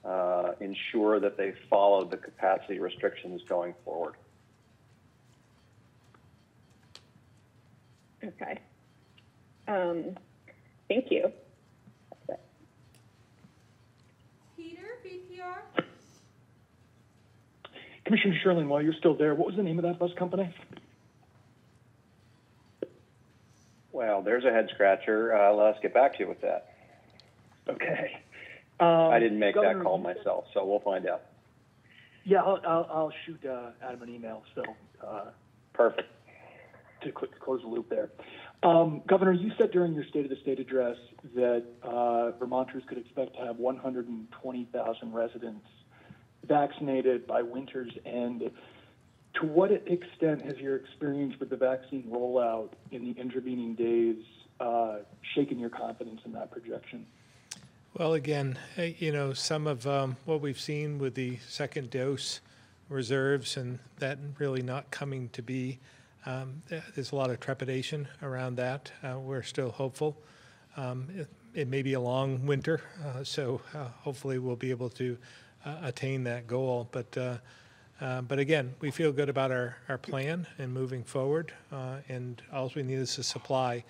uh, ensure that they followed the capacity restrictions going forward. Okay. Um, thank you. Peter, VPR? Commissioner Schirling, while you're still there, what was the name of that bus company? Well, there's a head scratcher. Uh, let us get back to you with that. Okay. I didn't make Governor, that call myself, so we'll find out. Yeah, I'll, I'll, I'll shoot uh, Adam an email. So uh, perfect. To quick close the loop there, um, Governor, you said during your State of the State address that uh, Vermonters could expect to have 120,000 residents vaccinated by winter's end. To what extent has your experience with the vaccine rollout in the intervening days uh, shaken your confidence in that projection? Well, again, you know, some of um, what we've seen with the second dose reserves and that really not coming to be, um, there's a lot of trepidation around that. Uh, we're still hopeful. Um, it, it may be a long winter, uh, so uh, hopefully we'll be able to uh, attain that goal. But uh, uh, but again, we feel good about our, our plan and moving forward, uh, and all we need is a supply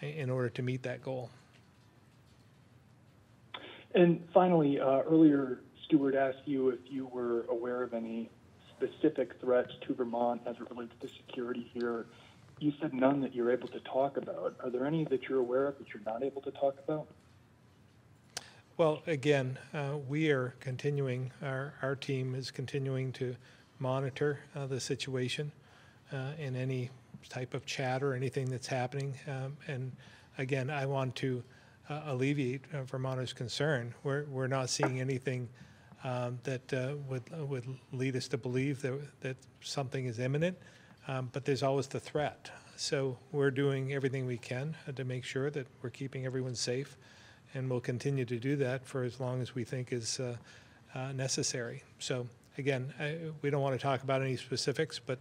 in order to meet that goal. And finally, uh, earlier, Stewart asked you if you were aware of any specific threats to Vermont as it relates to security here. You said none that you're able to talk about. Are there any that you're aware of that you're not able to talk about? Well, again, uh, we are continuing, our, our team is continuing to monitor uh, the situation uh, and any type of chat or anything that's happening. Um, And again, I want to uh, alleviate uh, Vermonters' concern. We're, we're not seeing anything um, that would, would lead us to believe that, that something is imminent, um, but there's always the threat. So we're doing everything we can to make sure that we're keeping everyone safe and we'll continue to do that for as long as we think is uh, uh, necessary. So again, I, we don't want to talk about any specifics, but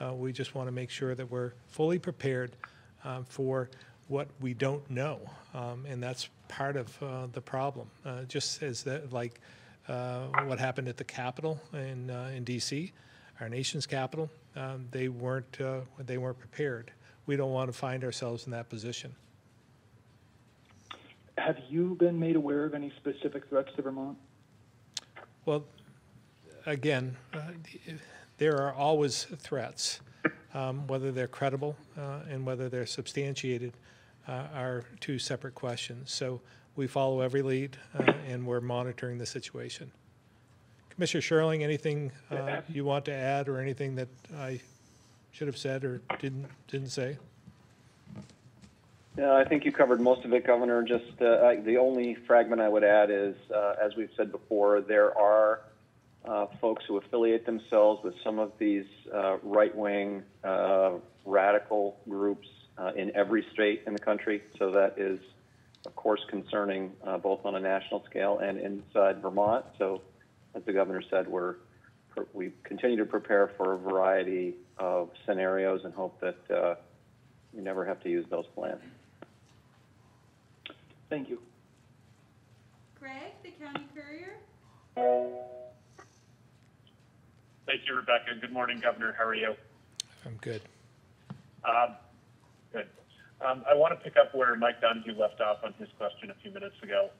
uh, we just want to make sure that we're fully prepared um, for what we don't know, um, and that's part of uh, the problem. Uh, just as that, like uh, what happened at the Capitol in uh, in D.C., our nation's capital, um, they weren't uh, they weren't prepared. We don't want to find ourselves in that position. Have you been made aware of any specific threats to Vermont? Well, again, uh, there are always threats. Um, Whether they're credible uh, and whether they're substantiated uh, are two separate questions. So we follow every lead, uh, and we're monitoring the situation. Commissioner Schirling, anything uh, you want to add or anything that I should have said or didn't, didn't say? Yeah, I think you covered most of it, Governor. Just uh, the only fragment I would add is, uh, as we've said before, there are uh, folks who affiliate themselves with some of these uh, right-wing uh, radical groups uh, in every state in the country. So that is, of course, concerning uh, both on a national scale and inside Vermont. So, as the governor said, we're we continue to prepare for a variety of scenarios and hope that uh, we never have to use those plans. Thank you. Greg, the county courier. Thank you, Rebecca. Good morning, Governor. How are you? I'm good. Um, good. Um, I want to pick up where Mike Donahue left off on his question a few minutes ago.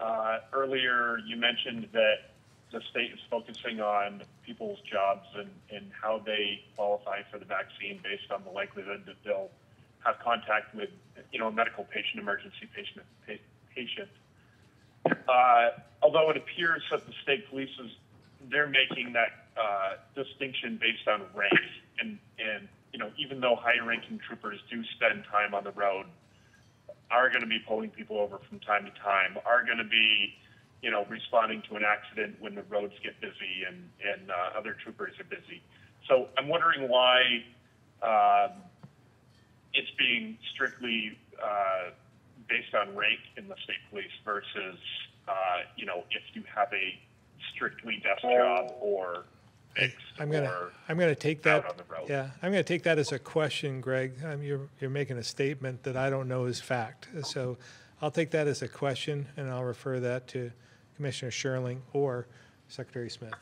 Uh, earlier, you mentioned that the state is focusing on people's jobs and, and how they qualify for the vaccine based on the likelihood that they'll have contact with, you know, a medical patient, emergency patient, patient. Uh, although it appears that the state police is, they're making that uh, distinction based on rank, and and you know, even though high-ranking troopers do spend time on the road, are going to be pulling people over from time to time, are going to be, you know, responding to an accident when the roads get busy and and uh, other troopers are busy. So I'm wondering why. Um, it's being strictly uh, based on rank in the state police versus, uh, you know, if you have a strictly desk job or I'm gonna, I'm gonna take that, on the road. yeah, I'm gonna take that as a question, Greg. Um, You're, you're making a statement that I don't know is fact. So I'll take that as a question, and I'll refer that to Commissioner Schirling or Secretary Smith.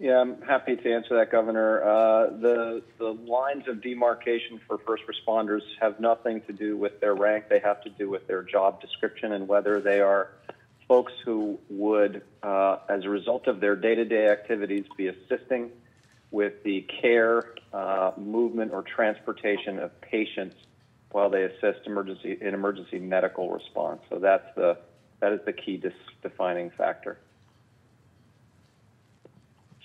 Yeah, I'm happy to answer that, Governor. Uh, the the lines of demarcation for first responders have nothing to do with their rank. They have to do with their job description and whether they are folks who would, uh, as a result of their day-to-day activities, be assisting with the care, uh, movement, or transportation of patients while they assist emergency in emergency medical response. So that's the that is the key dis- defining factor.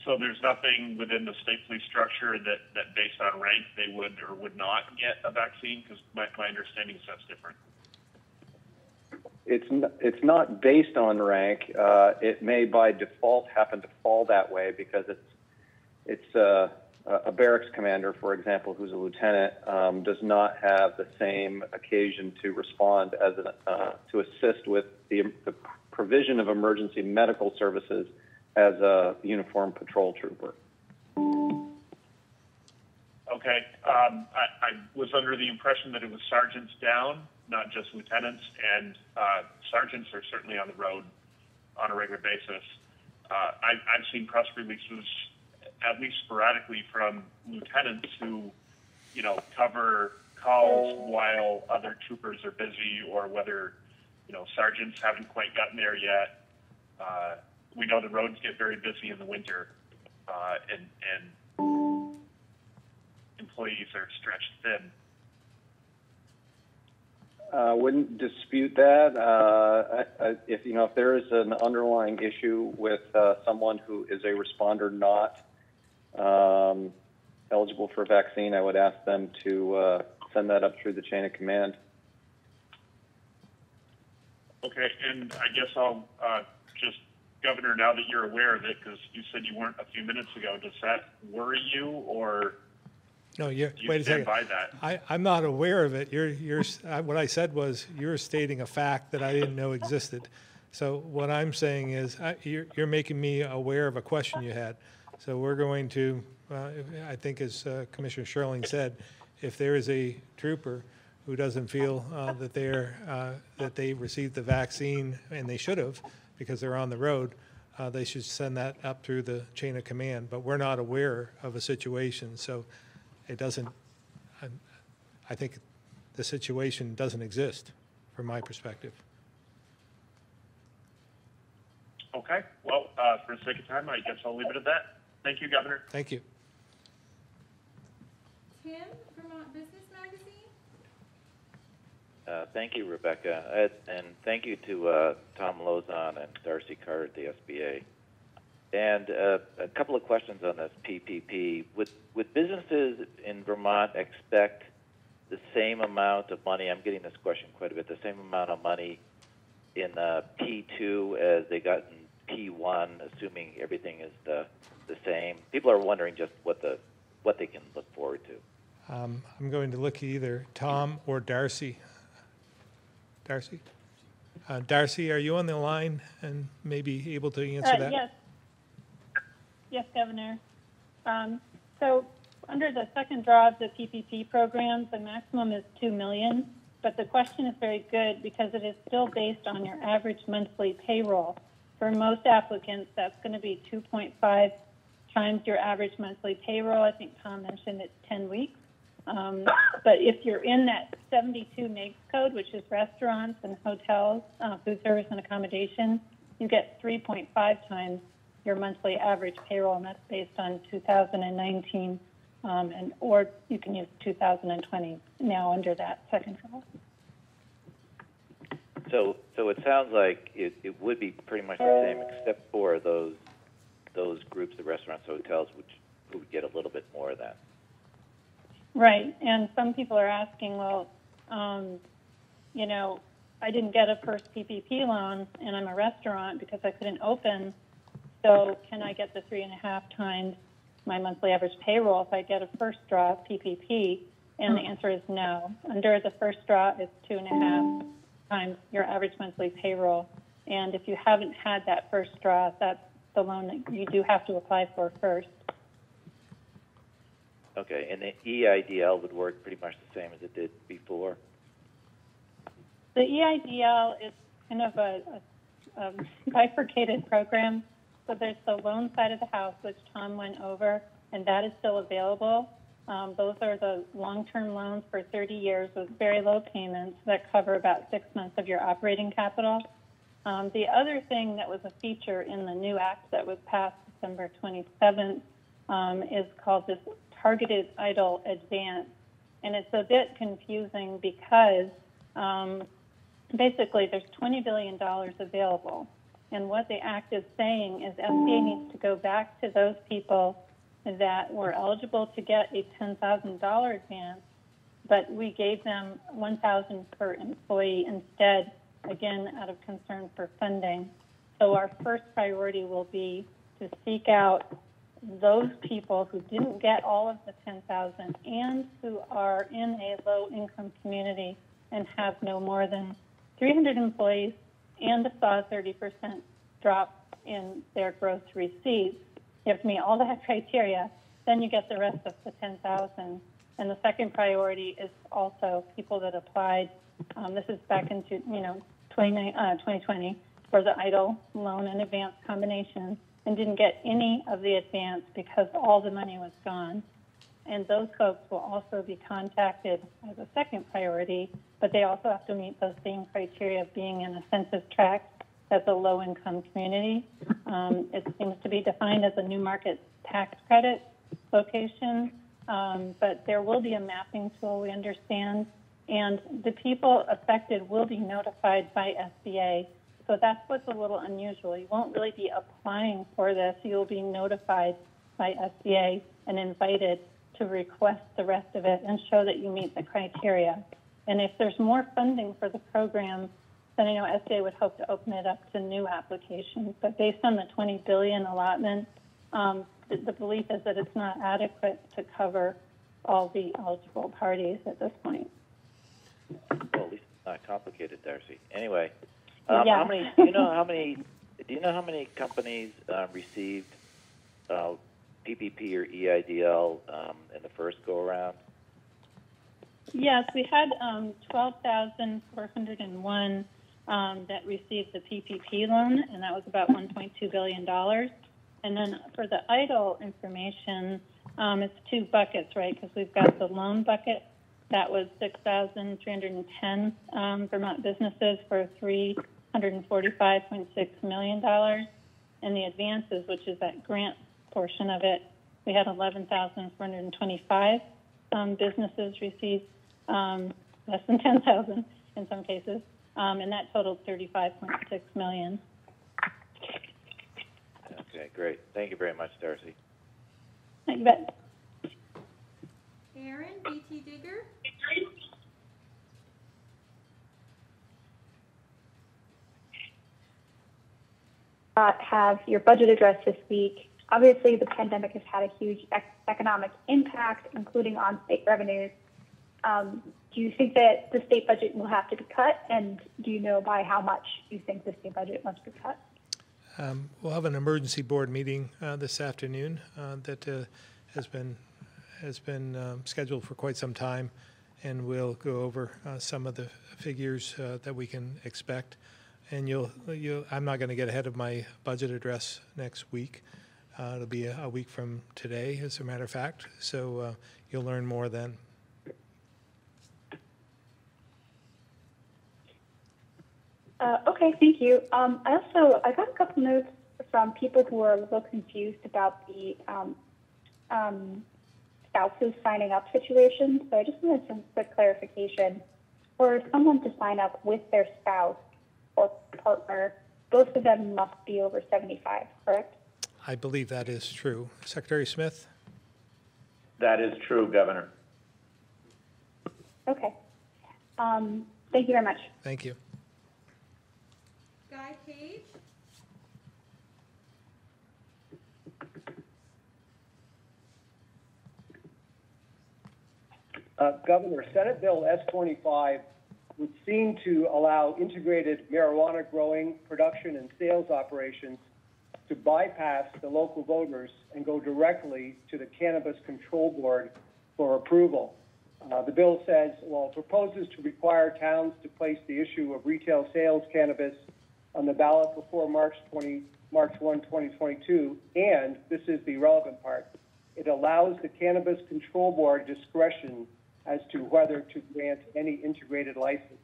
So there's nothing within the state police structure that, that based on rank, they would or would not get a vaccine? Because my, my understanding is that's different. It's n- it's not based on rank. Uh, it may by default happen to fall that way because it's it's uh, a barracks commander, for example, who's a lieutenant, um, does not have the same occasion to respond as an, uh, to assist with the, the provision of emergency medical services as a uniformed patrol trooper. Okay. Um, I, I was under the impression that it was sergeants down, not just lieutenants, and uh, sergeants are certainly on the road on a regular basis. Uh, I, I've seen press releases, at least sporadically, from lieutenants who, you know, cover calls while other troopers are busy, or whether, you know, sergeants haven't quite gotten there yet. Uh, we know the roads get very busy in the winter, uh, and and employees are stretched thin. I uh, wouldn't dispute that. Uh, I, I, if you know, if there is an underlying issue with uh, someone who is a responder not um, eligible for a vaccine, I would ask them to uh, send that up through the chain of command. Okay, and I guess I'll uh, Governor, now that you're aware of it, because you said you weren't a few minutes ago, does that worry you, or No, you're, do you wait a second. by that? I, I'm not aware of it. You're, you're, I- what I said was, you're stating a fact that I didn't know existed. So what I'm saying is, I, you're, you're making me aware of a question you had. So we're going to, uh, I think as uh, Commissioner Schirling said, if there is a trooper who doesn't feel uh, that they're, uh, that they received the vaccine, and they should have, because they're on the road, uh, they should send that up through the chain of command. But we're not aware of a situation, so it doesn't, I- I think the situation doesn't exist. from my perspective. Okay, well, uh, for the sake of time, I guess I'll leave it at that. Thank you, Governor. Thank you. Tim, Vermont Business Magazine? Uh, thank you, Rebecca, and thank you to uh, Tom Lauzon and Darcy Carr at the SBA. And uh, a couple of questions on this PPP. Would would businesses in Vermont expect the same amount of money? I'm getting this question quite a bit. The same amount of money in uh, P2 as they got in P1, assuming everything is the the same. People are wondering just what the what they can look forward to. Um, I'm going to look at either Tom or Darcy. Darcy? Uh, Darcy, are you on the line and maybe able to answer Uh, that? Yes. Yes, Governor. Um, So under the second draw of the PPP program, the maximum is 2 million, but the question is very good because it is still based on your average monthly payroll. For most applicants, that's going to be 2.5 times your average monthly payroll. I think Tom mentioned it's 10 weeks. Um, But if you're in that 72 NAICS code, which is restaurants and hotels, uh, food service and accommodation, you get 3.5 times your monthly average payroll, and that's based on 2019, um, and, or you can use 2020 now under that second draw. So, so it sounds like it, it would be pretty much the same, except for those those groups of restaurants, and hotels, which would get a little bit more of that. Right, and some people are asking, well, um, you know, I didn't get a first PPP loan, and I'm a restaurant because I couldn't open. So can I get the three and a half times my monthly average payroll if I get a first draw PPP? And the answer is no. Under the first draw, it's two and a half times your average monthly payroll. And if you haven't had that first draw, that's the loan that you do have to apply for first. Okay, and the EIDL would work pretty much the same as it did before. The EIDL is kind of a, a, a bifurcated program. So there's the loan side of the house, which Tom went over, and that is still available. Um, those are the long-term loans for 30 years with very low payments that cover about six months of your operating capital. Um, the other thing that was a feature in the new act that was passed December 27th um, is called this targeted EIDL advance. And it's a bit confusing because um, basically there's $20 billion available. And what the act is saying is SBA needs to go back to those people that were eligible to get a $10,000 advance, but we gave them 1,000 per employee instead, again, out of concern for funding. So our first priority will be to seek out those people who didn't get all of the 10,000 and who are in a low income community and have no more than 300 employees and saw a 30% drop in their gross receipts. You have to meet all that criteria, then you get the rest of the 10,000. And the second priority is also people that applied. Um, this is back into you know 20, uh, 2020 for the EIDL loan and advance combination and didn't get any of the advance because all the money was gone. And those folks will also be contacted as a second priority, but they also have to meet those same criteria of being in a census tract as a low income community. Um, it seems to be defined as a new market tax credit location, um, but there will be a mapping tool, we understand, and the people affected will be notified by SBA. So that's what's a little unusual. You won't really be applying for this. You'll be notified by SBA and invited to request the rest of it and show that you meet the criteria. And if there's more funding for the program, then I know SBA would hope to open it up to new applications. But based on the 20 billion allotment, um, the, the belief is that it's not adequate to cover all the eligible parties at this point. Well, at least it's not complicated, Darcy. Anyway, um, Yeah. how many? Do you know how many? Do you know how many companies uh, received uh, PPP or EIDL um, in the first go around? Yes, we had um, 12,401 um, that received the PPP loan, and that was about $1.2 billion. And then for the EIDL information, um, it's two buckets, right? Because we've got the loan bucket That was 6,310 um, Vermont businesses for $345.6 million. And the advances, which is that grant portion of it, we had 11,425 um, businesses receive um, less than 10,000 in some cases, um, and that totaled 35.6 million. Okay, great. Thank you very much, Darcy. Thank you bet. Aaron, VTDigger. Uh, have your budget address this week. Obviously, the pandemic has had a huge ec- economic impact, including on state revenues. Um, do you think that the state budget will have to be cut? And do you know by how much you think the state budget must be cut? Um, We'll have an emergency board meeting uh, this afternoon uh, that uh, has been, has been um, scheduled for quite some time, and we'll go over uh, some of the figures uh, that we can expect. And you'll, you, I'm not going to get ahead of my budget address next week. Uh, It'll be a a week from today, as a matter of fact, so uh, you'll learn more then. Uh, okay, thank you. Um, I also I got a couple notes from people who are a little confused about the um, um, spouses signing up situation. So I just wanted some quick clarification. For someone to sign up with their spouse or partner, both of them must be over 75, correct? I believe that is true. Secretary Smith? That is true, Governor. Okay. Um, thank you very much. Thank you. Guy Page. Uh, Governor, Senate Bill S-25 would seem to allow integrated marijuana growing, production, and sales operations to bypass the local voters and go directly to the Cannabis Control Board for approval. Uh, the bill says, well, it proposes to require towns to place the issue of retail sales cannabis on the ballot before March 20, March 1, 2022, and this is the relevant part. It allows the Cannabis Control Board discretion as to whether to grant any integrated licenses.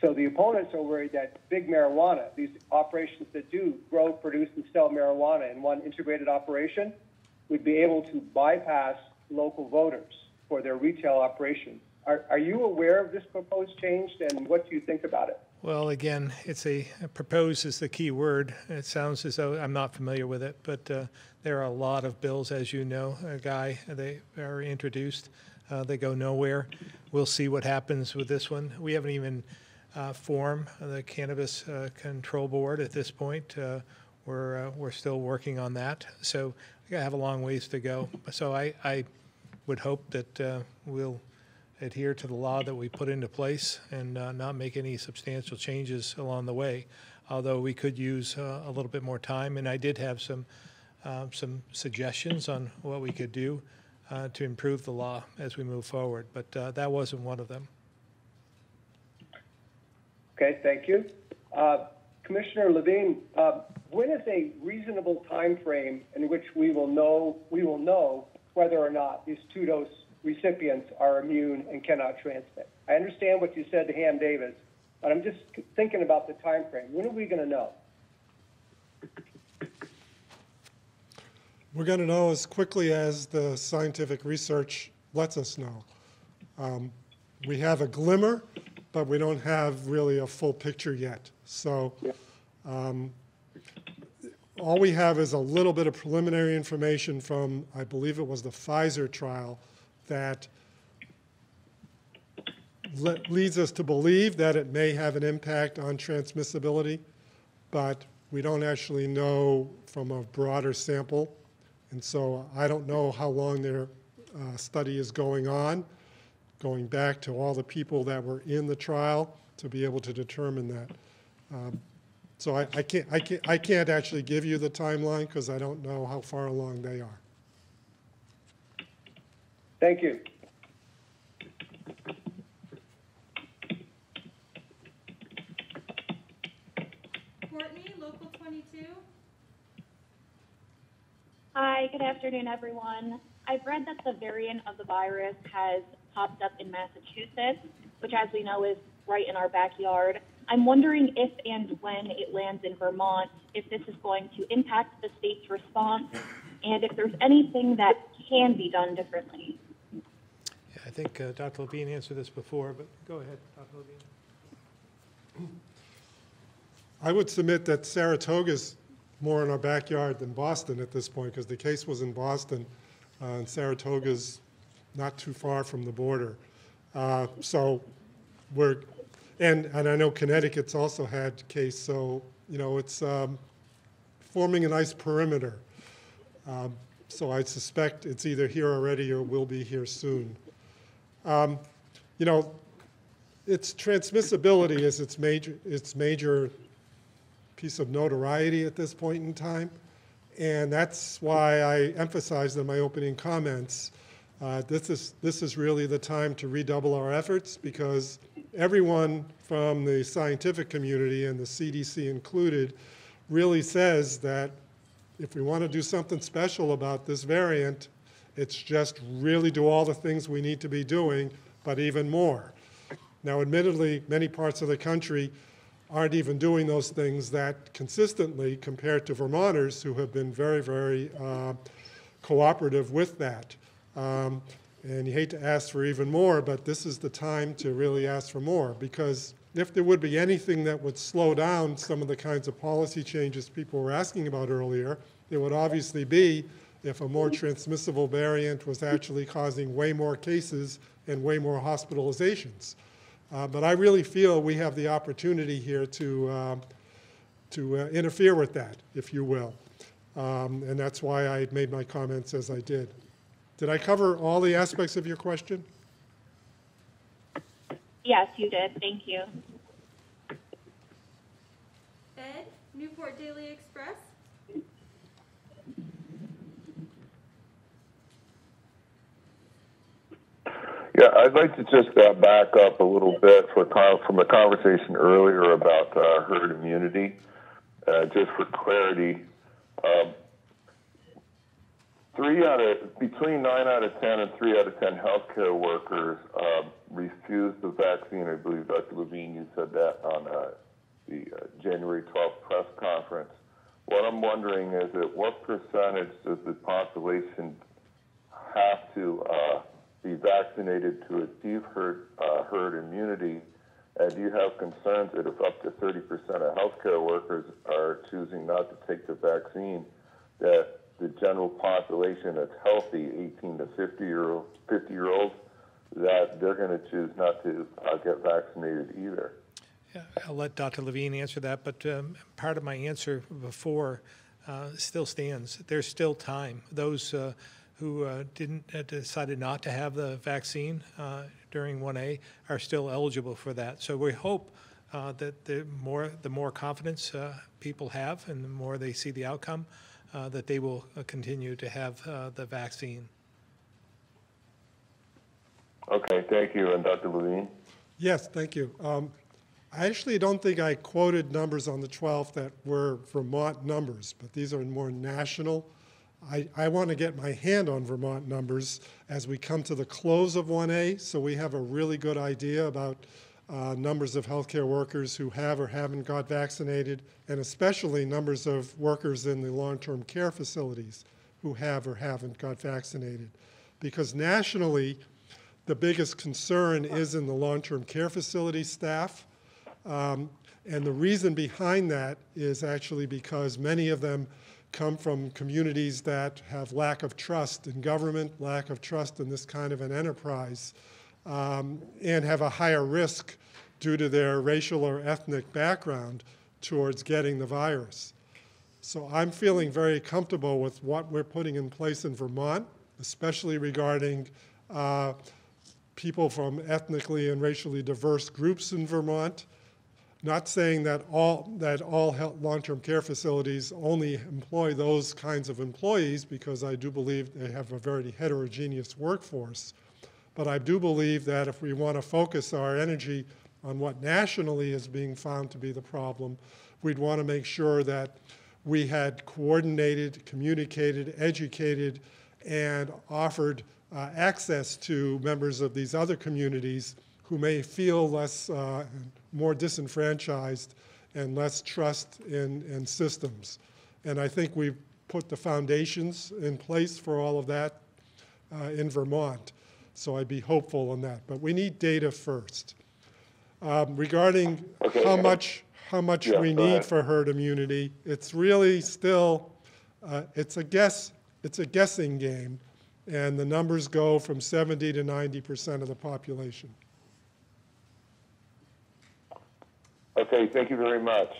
So the opponents are worried that big marijuana, these operations that do grow, produce, and sell marijuana in one integrated operation, would be able to bypass local voters for their retail operations. Are, are you aware of this proposed change, and what do you think about it? Well, again, it's a, proposed is the key word. It sounds as though I'm not familiar with it, but uh, there are a lot of bills, as you know, a guy, they are introduced. Uh, They go nowhere. We'll see what happens with this one. We haven't even uh, formed the Cannabis uh, Control Board at this point. Uh, We're, uh, we're still working on that, so we have a long ways to go. So I, I would hope that we'll adhere to the law that we put into place and not make any substantial changes along the way, although we could use a little bit more time. And I did have some, some suggestions on what we could do uh, to improve the law as we move forward, but uh, that wasn't one of them. Okay, thank you. Uh, Commissioner Levine, uh, when is a reasonable time frame in which we will know we will know whether or not these two dose recipients are immune and cannot transmit? I understand what you said to Ham Davis, but I'm just thinking about the time frame. When are we going to know? We're going to know as quickly as the scientific research lets us know. Um, we have a glimmer, but we don't have really a full picture yet. So um, all we have is a little bit of preliminary information from, I believe it was the Pfizer trial, that le- leads us to believe that it may have an impact on transmissibility, but we don't actually know from a broader sample. And so I don't know how long their uh, study is going on, going back to all the people that were in the trial to be able to determine that. Um, So I, I can't, I can't, I can't actually give you the timeline because I don't know how far along they are. Thank you. Hi, good afternoon, everyone. I've read that the variant of the virus has popped up in Massachusetts, which, as we know, is right in our backyard. I'm wondering if and when it lands in Vermont, if this is going to impact the state's response, and if there's anything that can be done differently. Yeah, I think uh, Dr. Levine answered this before, but go ahead, Dr. Levine. I would submit that Saratoga's more in our backyard than Boston at this point, because the case was in Boston, uh, and Saratoga's not too far from the border. Uh, So we're, and, and I know Connecticut's also had case, so, you know, it's um, forming a nice perimeter. Um, So I suspect it's either here already or will be here soon. Um, You know, its transmissibility is its major, its major piece of notoriety at this point in time. And that's why I emphasized in my opening comments, uh, this is, this is really the time to redouble our efforts because everyone from the scientific community and the CDC included really says that if we want to do something special about this variant, it's just really do all the things we need to be doing, but even more. Now, admittedly, many parts of the country aren't even doing those things that consistently compared to Vermonters who have been very, very uh, cooperative with that. Um, and you hate to ask for even more, but this is the time to really ask for more because if there would be anything that would slow down some of the kinds of policy changes people were asking about earlier, it would obviously be if a more transmissible variant was actually causing way more cases and way more hospitalizations. Uh, but I really feel we have the opportunity here to, um, to uh, interfere with that, if you will. Um, and that's why I made my comments as I did. Did I cover all the aspects of your question? Yes, you did. Thank you. Ed, Newport Daily Express. Yeah, I'd like to just uh, back up a little bit for from the conversation earlier about uh, herd immunity. Uh, just for clarity, um, three out of between nine out of ten and three out of ten healthcare workers um, refused the vaccine. I believe Dr. Levine, you said that on uh, the uh, January 12th press conference. What I'm wondering is, at what percentage does the population have to uh, be vaccinated to achieve herd, uh, herd immunity? And do you have concerns that if up to 30% of healthcare workers are choosing not to take the vaccine, that the general population that's healthy, 18 to 50 year, old, 50 year olds, that they're going to choose not to uh, get vaccinated either? Yeah, I'll let Dr. Levine answer that, but um, part of my answer before uh, still stands. There's still time. Those uh, who uh, didn't uh, decided not to have the vaccine uh, during 1A are still eligible for that. So we hope uh, that the more the more confidence uh, people have and the more they see the outcome, uh, that they will uh, continue to have uh, the vaccine. Okay, thank you. And Dr. Levine? Yes, thank you. Um, I actually don't think I quoted numbers on the 12th that were Vermont numbers, but these are more national. I, I want to get my hand on Vermont numbers as we come to the close of 1A, so we have a really good idea about uh, numbers of healthcare workers who have or haven't got vaccinated, and especially numbers of workers in the long-term care facilities who have or haven't got vaccinated. Because nationally, the biggest concern is in the long-term care facility staff. Um, and the reason behind that is actually because many of them come from communities that have lack of trust in government, lack of trust in this kind of an enterprise, um, and have a higher risk due to their racial or ethnic background towards getting the virus. So I'm feeling very comfortable with what we're putting in place in Vermont, especially regarding uh, people from ethnically and racially diverse groups in Vermont. Not saying that all, that all long-term care facilities only employ those kinds of employees, because I do believe they have a very heterogeneous workforce. But I do believe that if we want to focus our energy on what nationally is being found to be the problem, we'd want to make sure that we had coordinated, communicated, educated, and offered uh, access to members of these other communities who may feel less, uh, more disenfranchised and less trust in, in systems. And I think we've put the foundations in place for all of that uh, in Vermont. So I'd be hopeful on that. But we need data first. Um, regarding Okay. how much how much Yeah, we need ahead. for herd immunity, it's really still uh, it's a guess. It's a guessing game, and the numbers go from 70 to 90 percent of the population. Okay, thank you very much.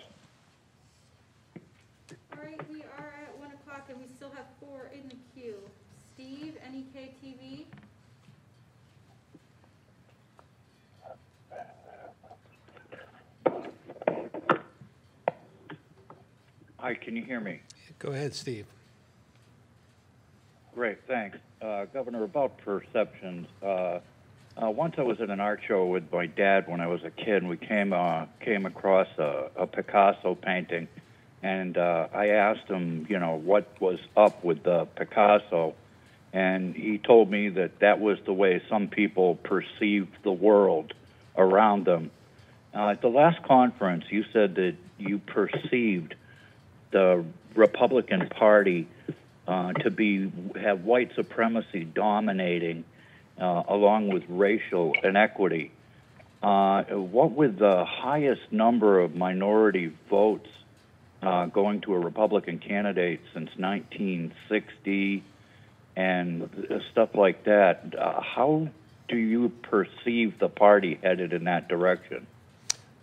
All right, we are at one o'clock and we still have four in the queue. Steve, E NEK TV? Hi, can you hear me? Go ahead, Steve. Great, thanks. Uh, Governor, about perceptions, uh, uh, once I was at an art show with my dad when I was a kid, and we came, uh, came across a, a Picasso painting, and uh, I asked him, you know, what was up with the Picasso, and he told me that that was the way some people perceived the world around them. Uh, at the last conference, you said that you perceived the Republican Party uh, to be have white supremacy dominating, uh, along with racial inequity. Uh, what with the highest number of minority votes uh, going to a Republican candidate since 1960 and stuff like that, uh, how do you perceive the party headed in that direction?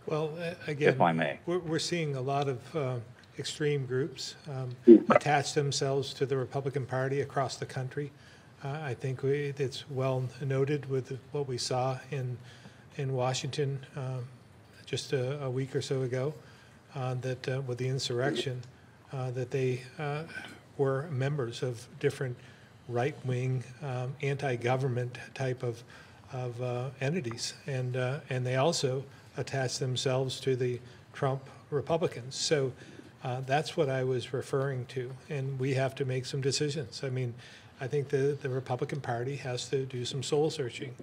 Well, again. If I may. We're, we're seeing a lot of uh, extreme groups um, attach themselves to the Republican Party across the country. Uh, I think we, it's well noted with what we saw in, in Washington um, just a, a week or so ago, uh, that uh, with the insurrection, uh, that they uh, were members of different right-wing, um, anti-government type of, of uh, entities. And, and they also attach themselves to the Trump Republicans. So that's what I was referring to. And we have to make some decisions. I mean, I think the, the Republican Party has to do some soul searching.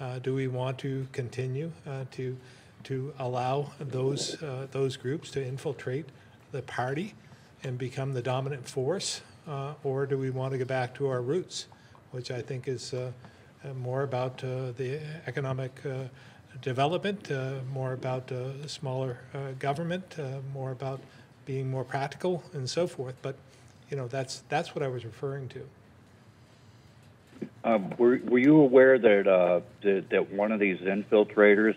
Uh, do we want to continue uh, to, to allow those, uh, those groups to infiltrate the party and become the dominant force? Uh, or do we want to go back to our roots, which I think is uh, uh, more about the economic development, more about smaller government, more about being more practical and so forth. But, you know, that's, that's what I was referring to. Um, were, were you aware that, uh, that that one of these infiltrators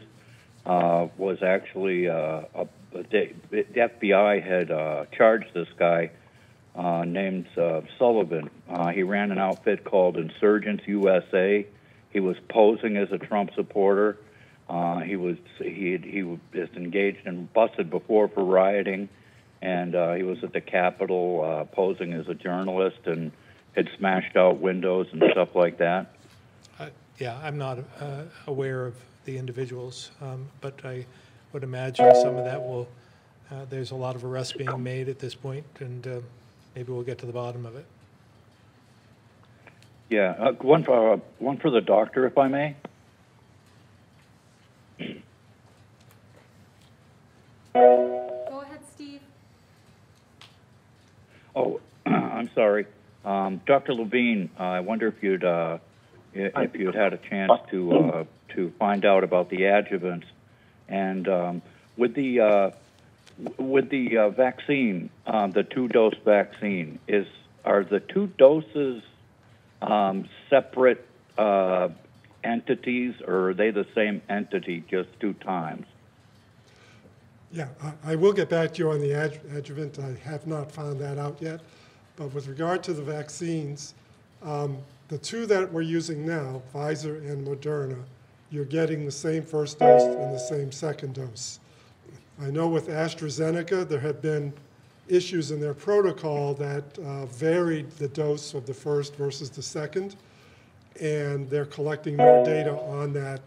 uh, was actually uh, a, the FBI had uh, charged this guy uh, named uh, Sullivan. He ran an outfit called Insurgents USA. He was posing as a Trump supporter. He was he he was engaged and busted before for rioting, and he was at the Capitol posing as a journalist and had smashed out windows and stuff like that. I- Yeah, I'm not uh, aware of the individuals, um, but I would imagine some of that will, uh, there's a lot of arrests being made at this point, and uh, maybe we'll get to the bottom of it. Yeah, uh, one for uh, one for the doctor, if I may. Go ahead, Steve. Oh, *clears throat* I'm sorry, um, Dr. Levine. Uh, I wonder if you'd uh, if you'd had a chance to uh, to find out about the adjuvants, and um, with the uh, with the uh, vaccine, uh, the two dose vaccine is are the two doses um, separate entities, or are they the same entity just two times? Yeah, I, I will get back to you on the adj- adjuvant. I have not found that out yet. But with regard to the vaccines, um, the two that we're using now, Pfizer and Moderna, you're getting the same first dose and the same second dose. I know with AstraZeneca, there have been issues in their protocol that uh, varied the dose of the first versus the second, and they're collecting more data on that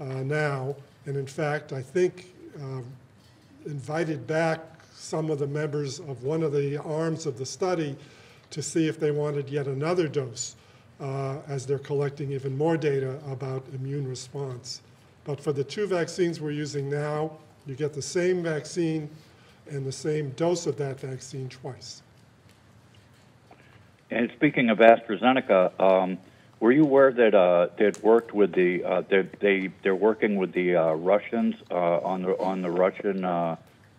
uh, now. And in fact, I think um, invited back some of the members of one of the arms of the study to see if they wanted yet another dose uh, as they're collecting even more data about immune response. But for the two vaccines we're using now, you get the same vaccine and the same dose of that vaccine twice. And speaking of AstraZeneca, um, were you aware that uh, they'd worked with the uh, they're, they they're working with the uh, Russians uh, on the on the Russian uh,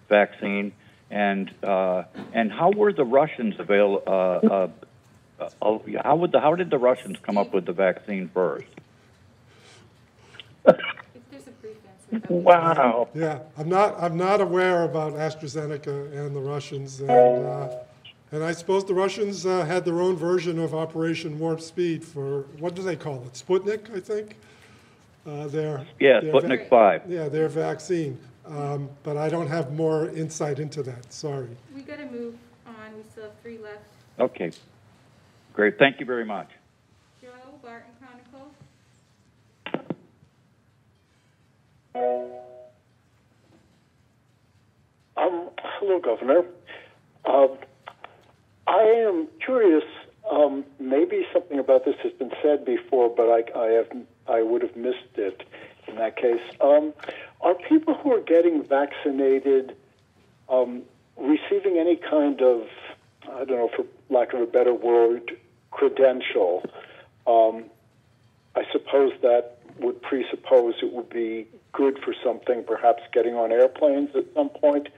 vaccine, and uh, and how were the Russians avail? Uh, uh, uh, how would the how did the Russians come up with the vaccine first? Wow. Yeah, I'm not, I'm not aware about AstraZeneca and the Russians, and, uh, and I suppose the Russians uh, had their own version of Operation Warp Speed for, what do they call it, Sputnik, I think? Uh, Their. Yeah, their Sputnik vac- 5. Yeah, their vaccine, um, but I don't have more insight into that, sorry. We gotta move on, we still have three left. Okay, great. Thank you very much. Joe, Barton Chronicle. Um, hello, Governor. Um, I am curious. Um, maybe something about this has been said before, but I, I have I would have missed it. In that case, um, are people who are getting vaccinated um, receiving any kind of I don't know, for lack of a better word, credential? Um, I suppose that would presuppose it would be good for something, perhaps getting on airplanes at some point,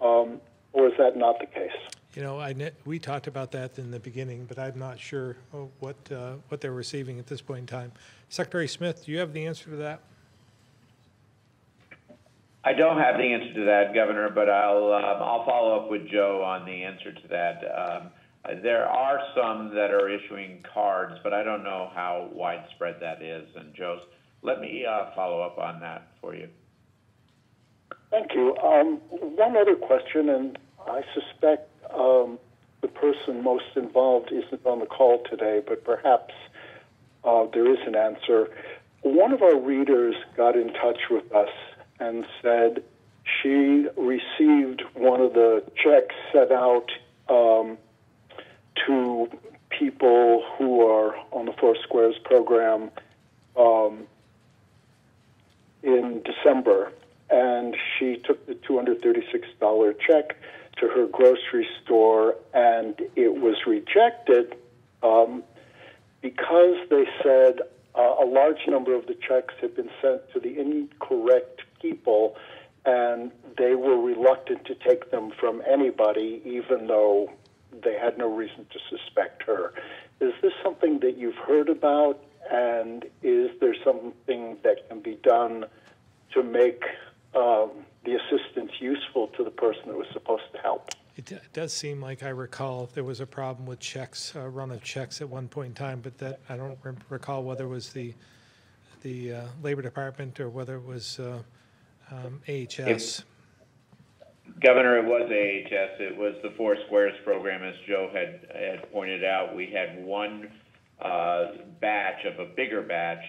um, or is that not the case? You know, I, we talked about that in the beginning, but I'm not sure oh, what, uh, what they're receiving at this point in time. Secretary Smith, do you have the answer to that? I don't have the answer to that, Governor, but I'll, um, I'll follow up with Joe on the answer to that. Um, there are some that are issuing cards, but I don't know how widespread that is. And Joe, let me uh, follow up on that for you. Thank you. Um, one other question, and I suspect um, the person most involved isn't on the call today, but perhaps uh, there is an answer. One of our readers got in touch with us and said she received one of the checks set out um, to people who are on the Four Squares program um, in December, and she took the $236 check to her grocery store, and it was rejected um, because they said uh, a large number of the checks had been sent to the incorrect people, and they were reluctant to take them from anybody, even though they had no reason to suspect her. Is this something that you've heard about, and is there something that can be done to make um, the assistance useful to the person that was supposed to help? It does seem like I recall there was a problem with checks, a run of checks at one point in time, but that, I don't re- recall whether it was the, the uh, Labor Department or whether it was uh, um, AHS. Governor, it was AHS. It was the Four Squares program, as Joe had, had pointed out. We had one uh, batch of a bigger batch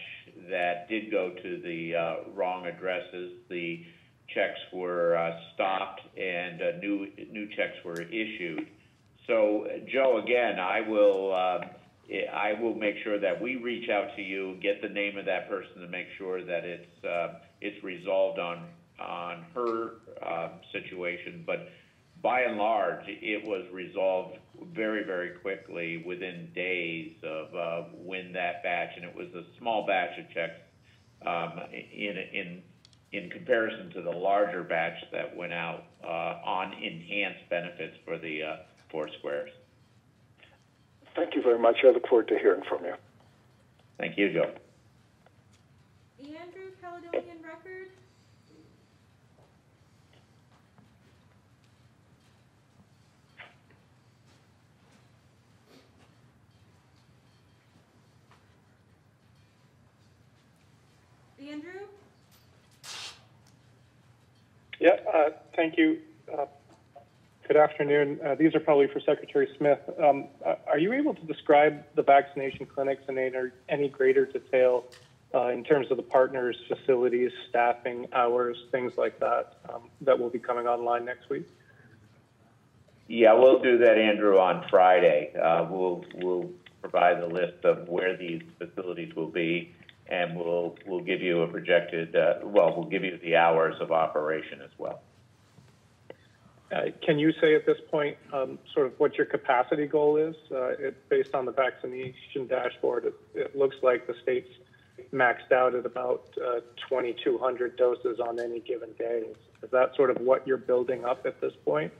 that did go to the uh, wrong addresses. The checks were uh, stopped and uh, new new checks were issued. So, Joe, again, I will uh, I will make sure that we reach out to you, get the name of that person, to make sure that it's uh, it's resolved on on her uh, situation. But by and large, it was resolved very very quickly within days of uh, when that batch, and it was a small batch of checks um, in in in comparison to the larger batch that went out uh, on enhanced benefits for the uh, four squares. Thank you very much. I look forward to hearing from you. Thank you, Joe. Andrew, Caledonian Record. Andrew? Yeah, uh, thank you. Uh, Good afternoon. Uh, These are probably for Secretary Smith. Um, uh, Are you able to describe the vaccination clinics in any any greater detail uh, in terms of the partners, facilities, staffing, hours, things like that, um, that will be coming online next week? Yeah, we'll do that, Andrew, on Friday. We'll we'll provide the list of where these facilities will be, and we'll, we'll give you a projected, uh, well, we'll give you the hours of operation as well. Uh, Can you say at this point, um, sort of what your capacity goal is? Uh, it, based on the vaccination dashboard, it, it looks like the state's maxed out at about uh, 2,200 doses on any given day. Is, is that sort of what you're building up at this point?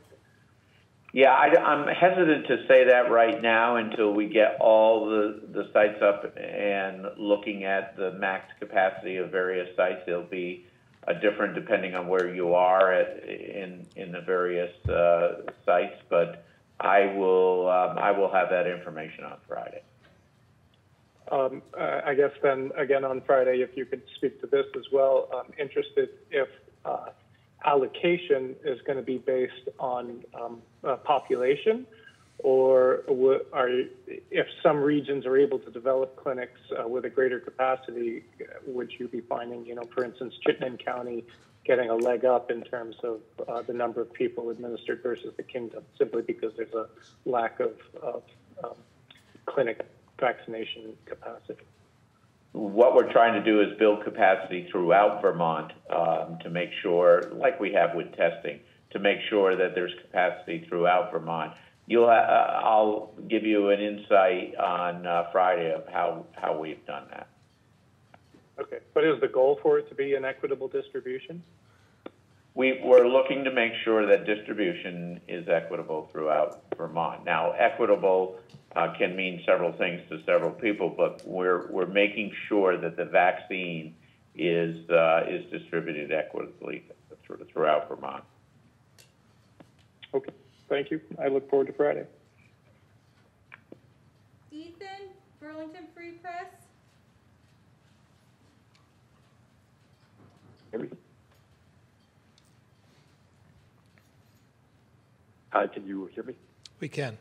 Yeah, I, I'm hesitant to say that right now until we get all the, the sites up and looking at the max capacity of various sites. It'll be uh, different depending on where you are at, in, in the various uh, sites, but I will, um, I will have that information on Friday. Um, uh, I guess then again on Friday, if you could speak to this as well. I'm interested if uh, allocation is going to be based on um, uh, population, or w- are if some regions are able to develop clinics uh, with a greater capacity, would you be finding, you know, for instance, Chittenden County getting a leg up in terms of uh, the number of people administered versus the kingdom, simply because there's a lack of, of um, clinic vaccination capacity? What we're trying to do is build capacity throughout Vermont um, to make sure, like we have with testing, to make sure that there's capacity throughout Vermont. You'll, uh, I'll give you an insight on uh, Friday of how, how we've done that. Okay, but is the goal for it to be an equitable distribution? We, we're looking to make sure that distribution is equitable throughout Vermont. Now, equitable uh, can mean several things to several people, but we're, we're making sure that the vaccine is, uh, is distributed equitably thr- throughout Vermont. Okay, thank you. I look forward to Friday. Ethan, Burlington Free Press. Hi, can you hear me? We can.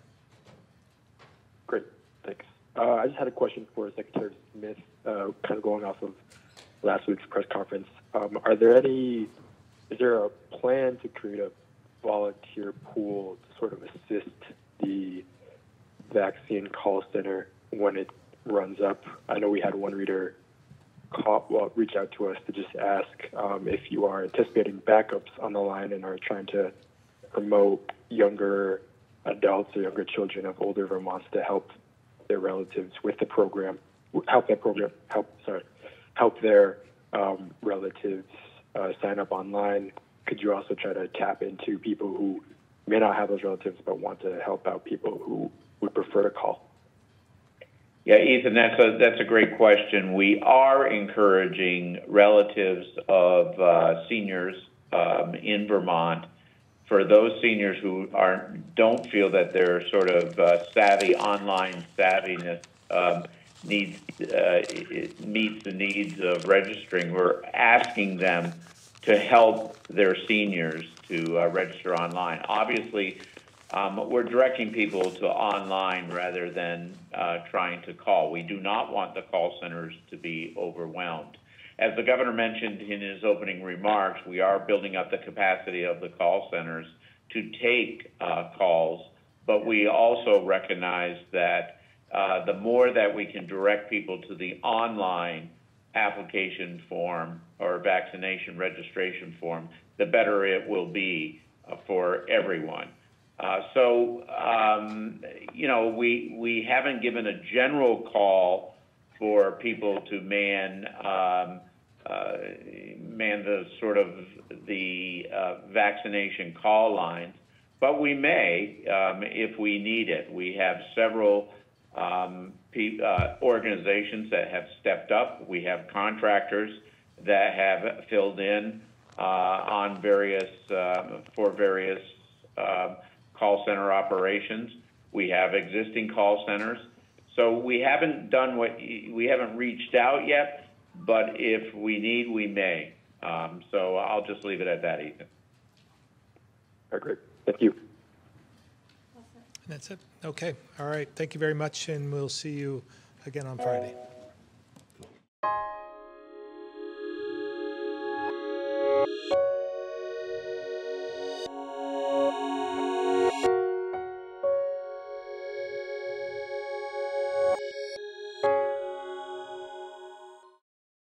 Great, thanks. Uh, I just had a question for Secretary Smith, uh, kind of going off of last week's press conference. Um, are there any, is there a plan to create a volunteer pool to sort of assist the vaccine call center when it runs up? I know we had one reader call, well, reach out to us to just ask um, if you are anticipating backups on the line and are trying to promote younger adults or younger children of older Vermonts to help their relatives with the program, help that program, help, sorry, help their um, relatives uh, sign up online. Could you also try to tap into people who may not have those relatives but want to help out people who would prefer to call? Yeah, Ethan, that's a that's a great question. We are encouraging relatives of uh, seniors um, in Vermont for those seniors who are don't feel that their sort of uh, savvy online savviness um, needs uh, meets the needs of registering. We're asking them to help their seniors to uh, register online. Obviously, um, we're directing people to online rather than uh, trying to call. We do not want the call centers to be overwhelmed. As the governor mentioned in his opening remarks, we are building up the capacity of the call centers to take uh, calls, but we also recognize that uh, the more that we can direct people to the online application form or vaccination registration form, the better it will be uh, for everyone. Uh, so, um, you know, we, we haven't given a general call for people to man, um, man the sort of the uh, vaccination call lines, but we may um, if we need it. We have several um, uh, organizations that have stepped up. We have contractors that have filled in uh, on various uh, for various uh, call center operations. We have existing call centers. So we haven't done what we haven't reached out yet, but if we need, we may. Um, so I'll just leave it at that, Ethan. Okay. great. Thank you. And that's it. Okay. All right. Thank you very much, and we'll see you again on Friday.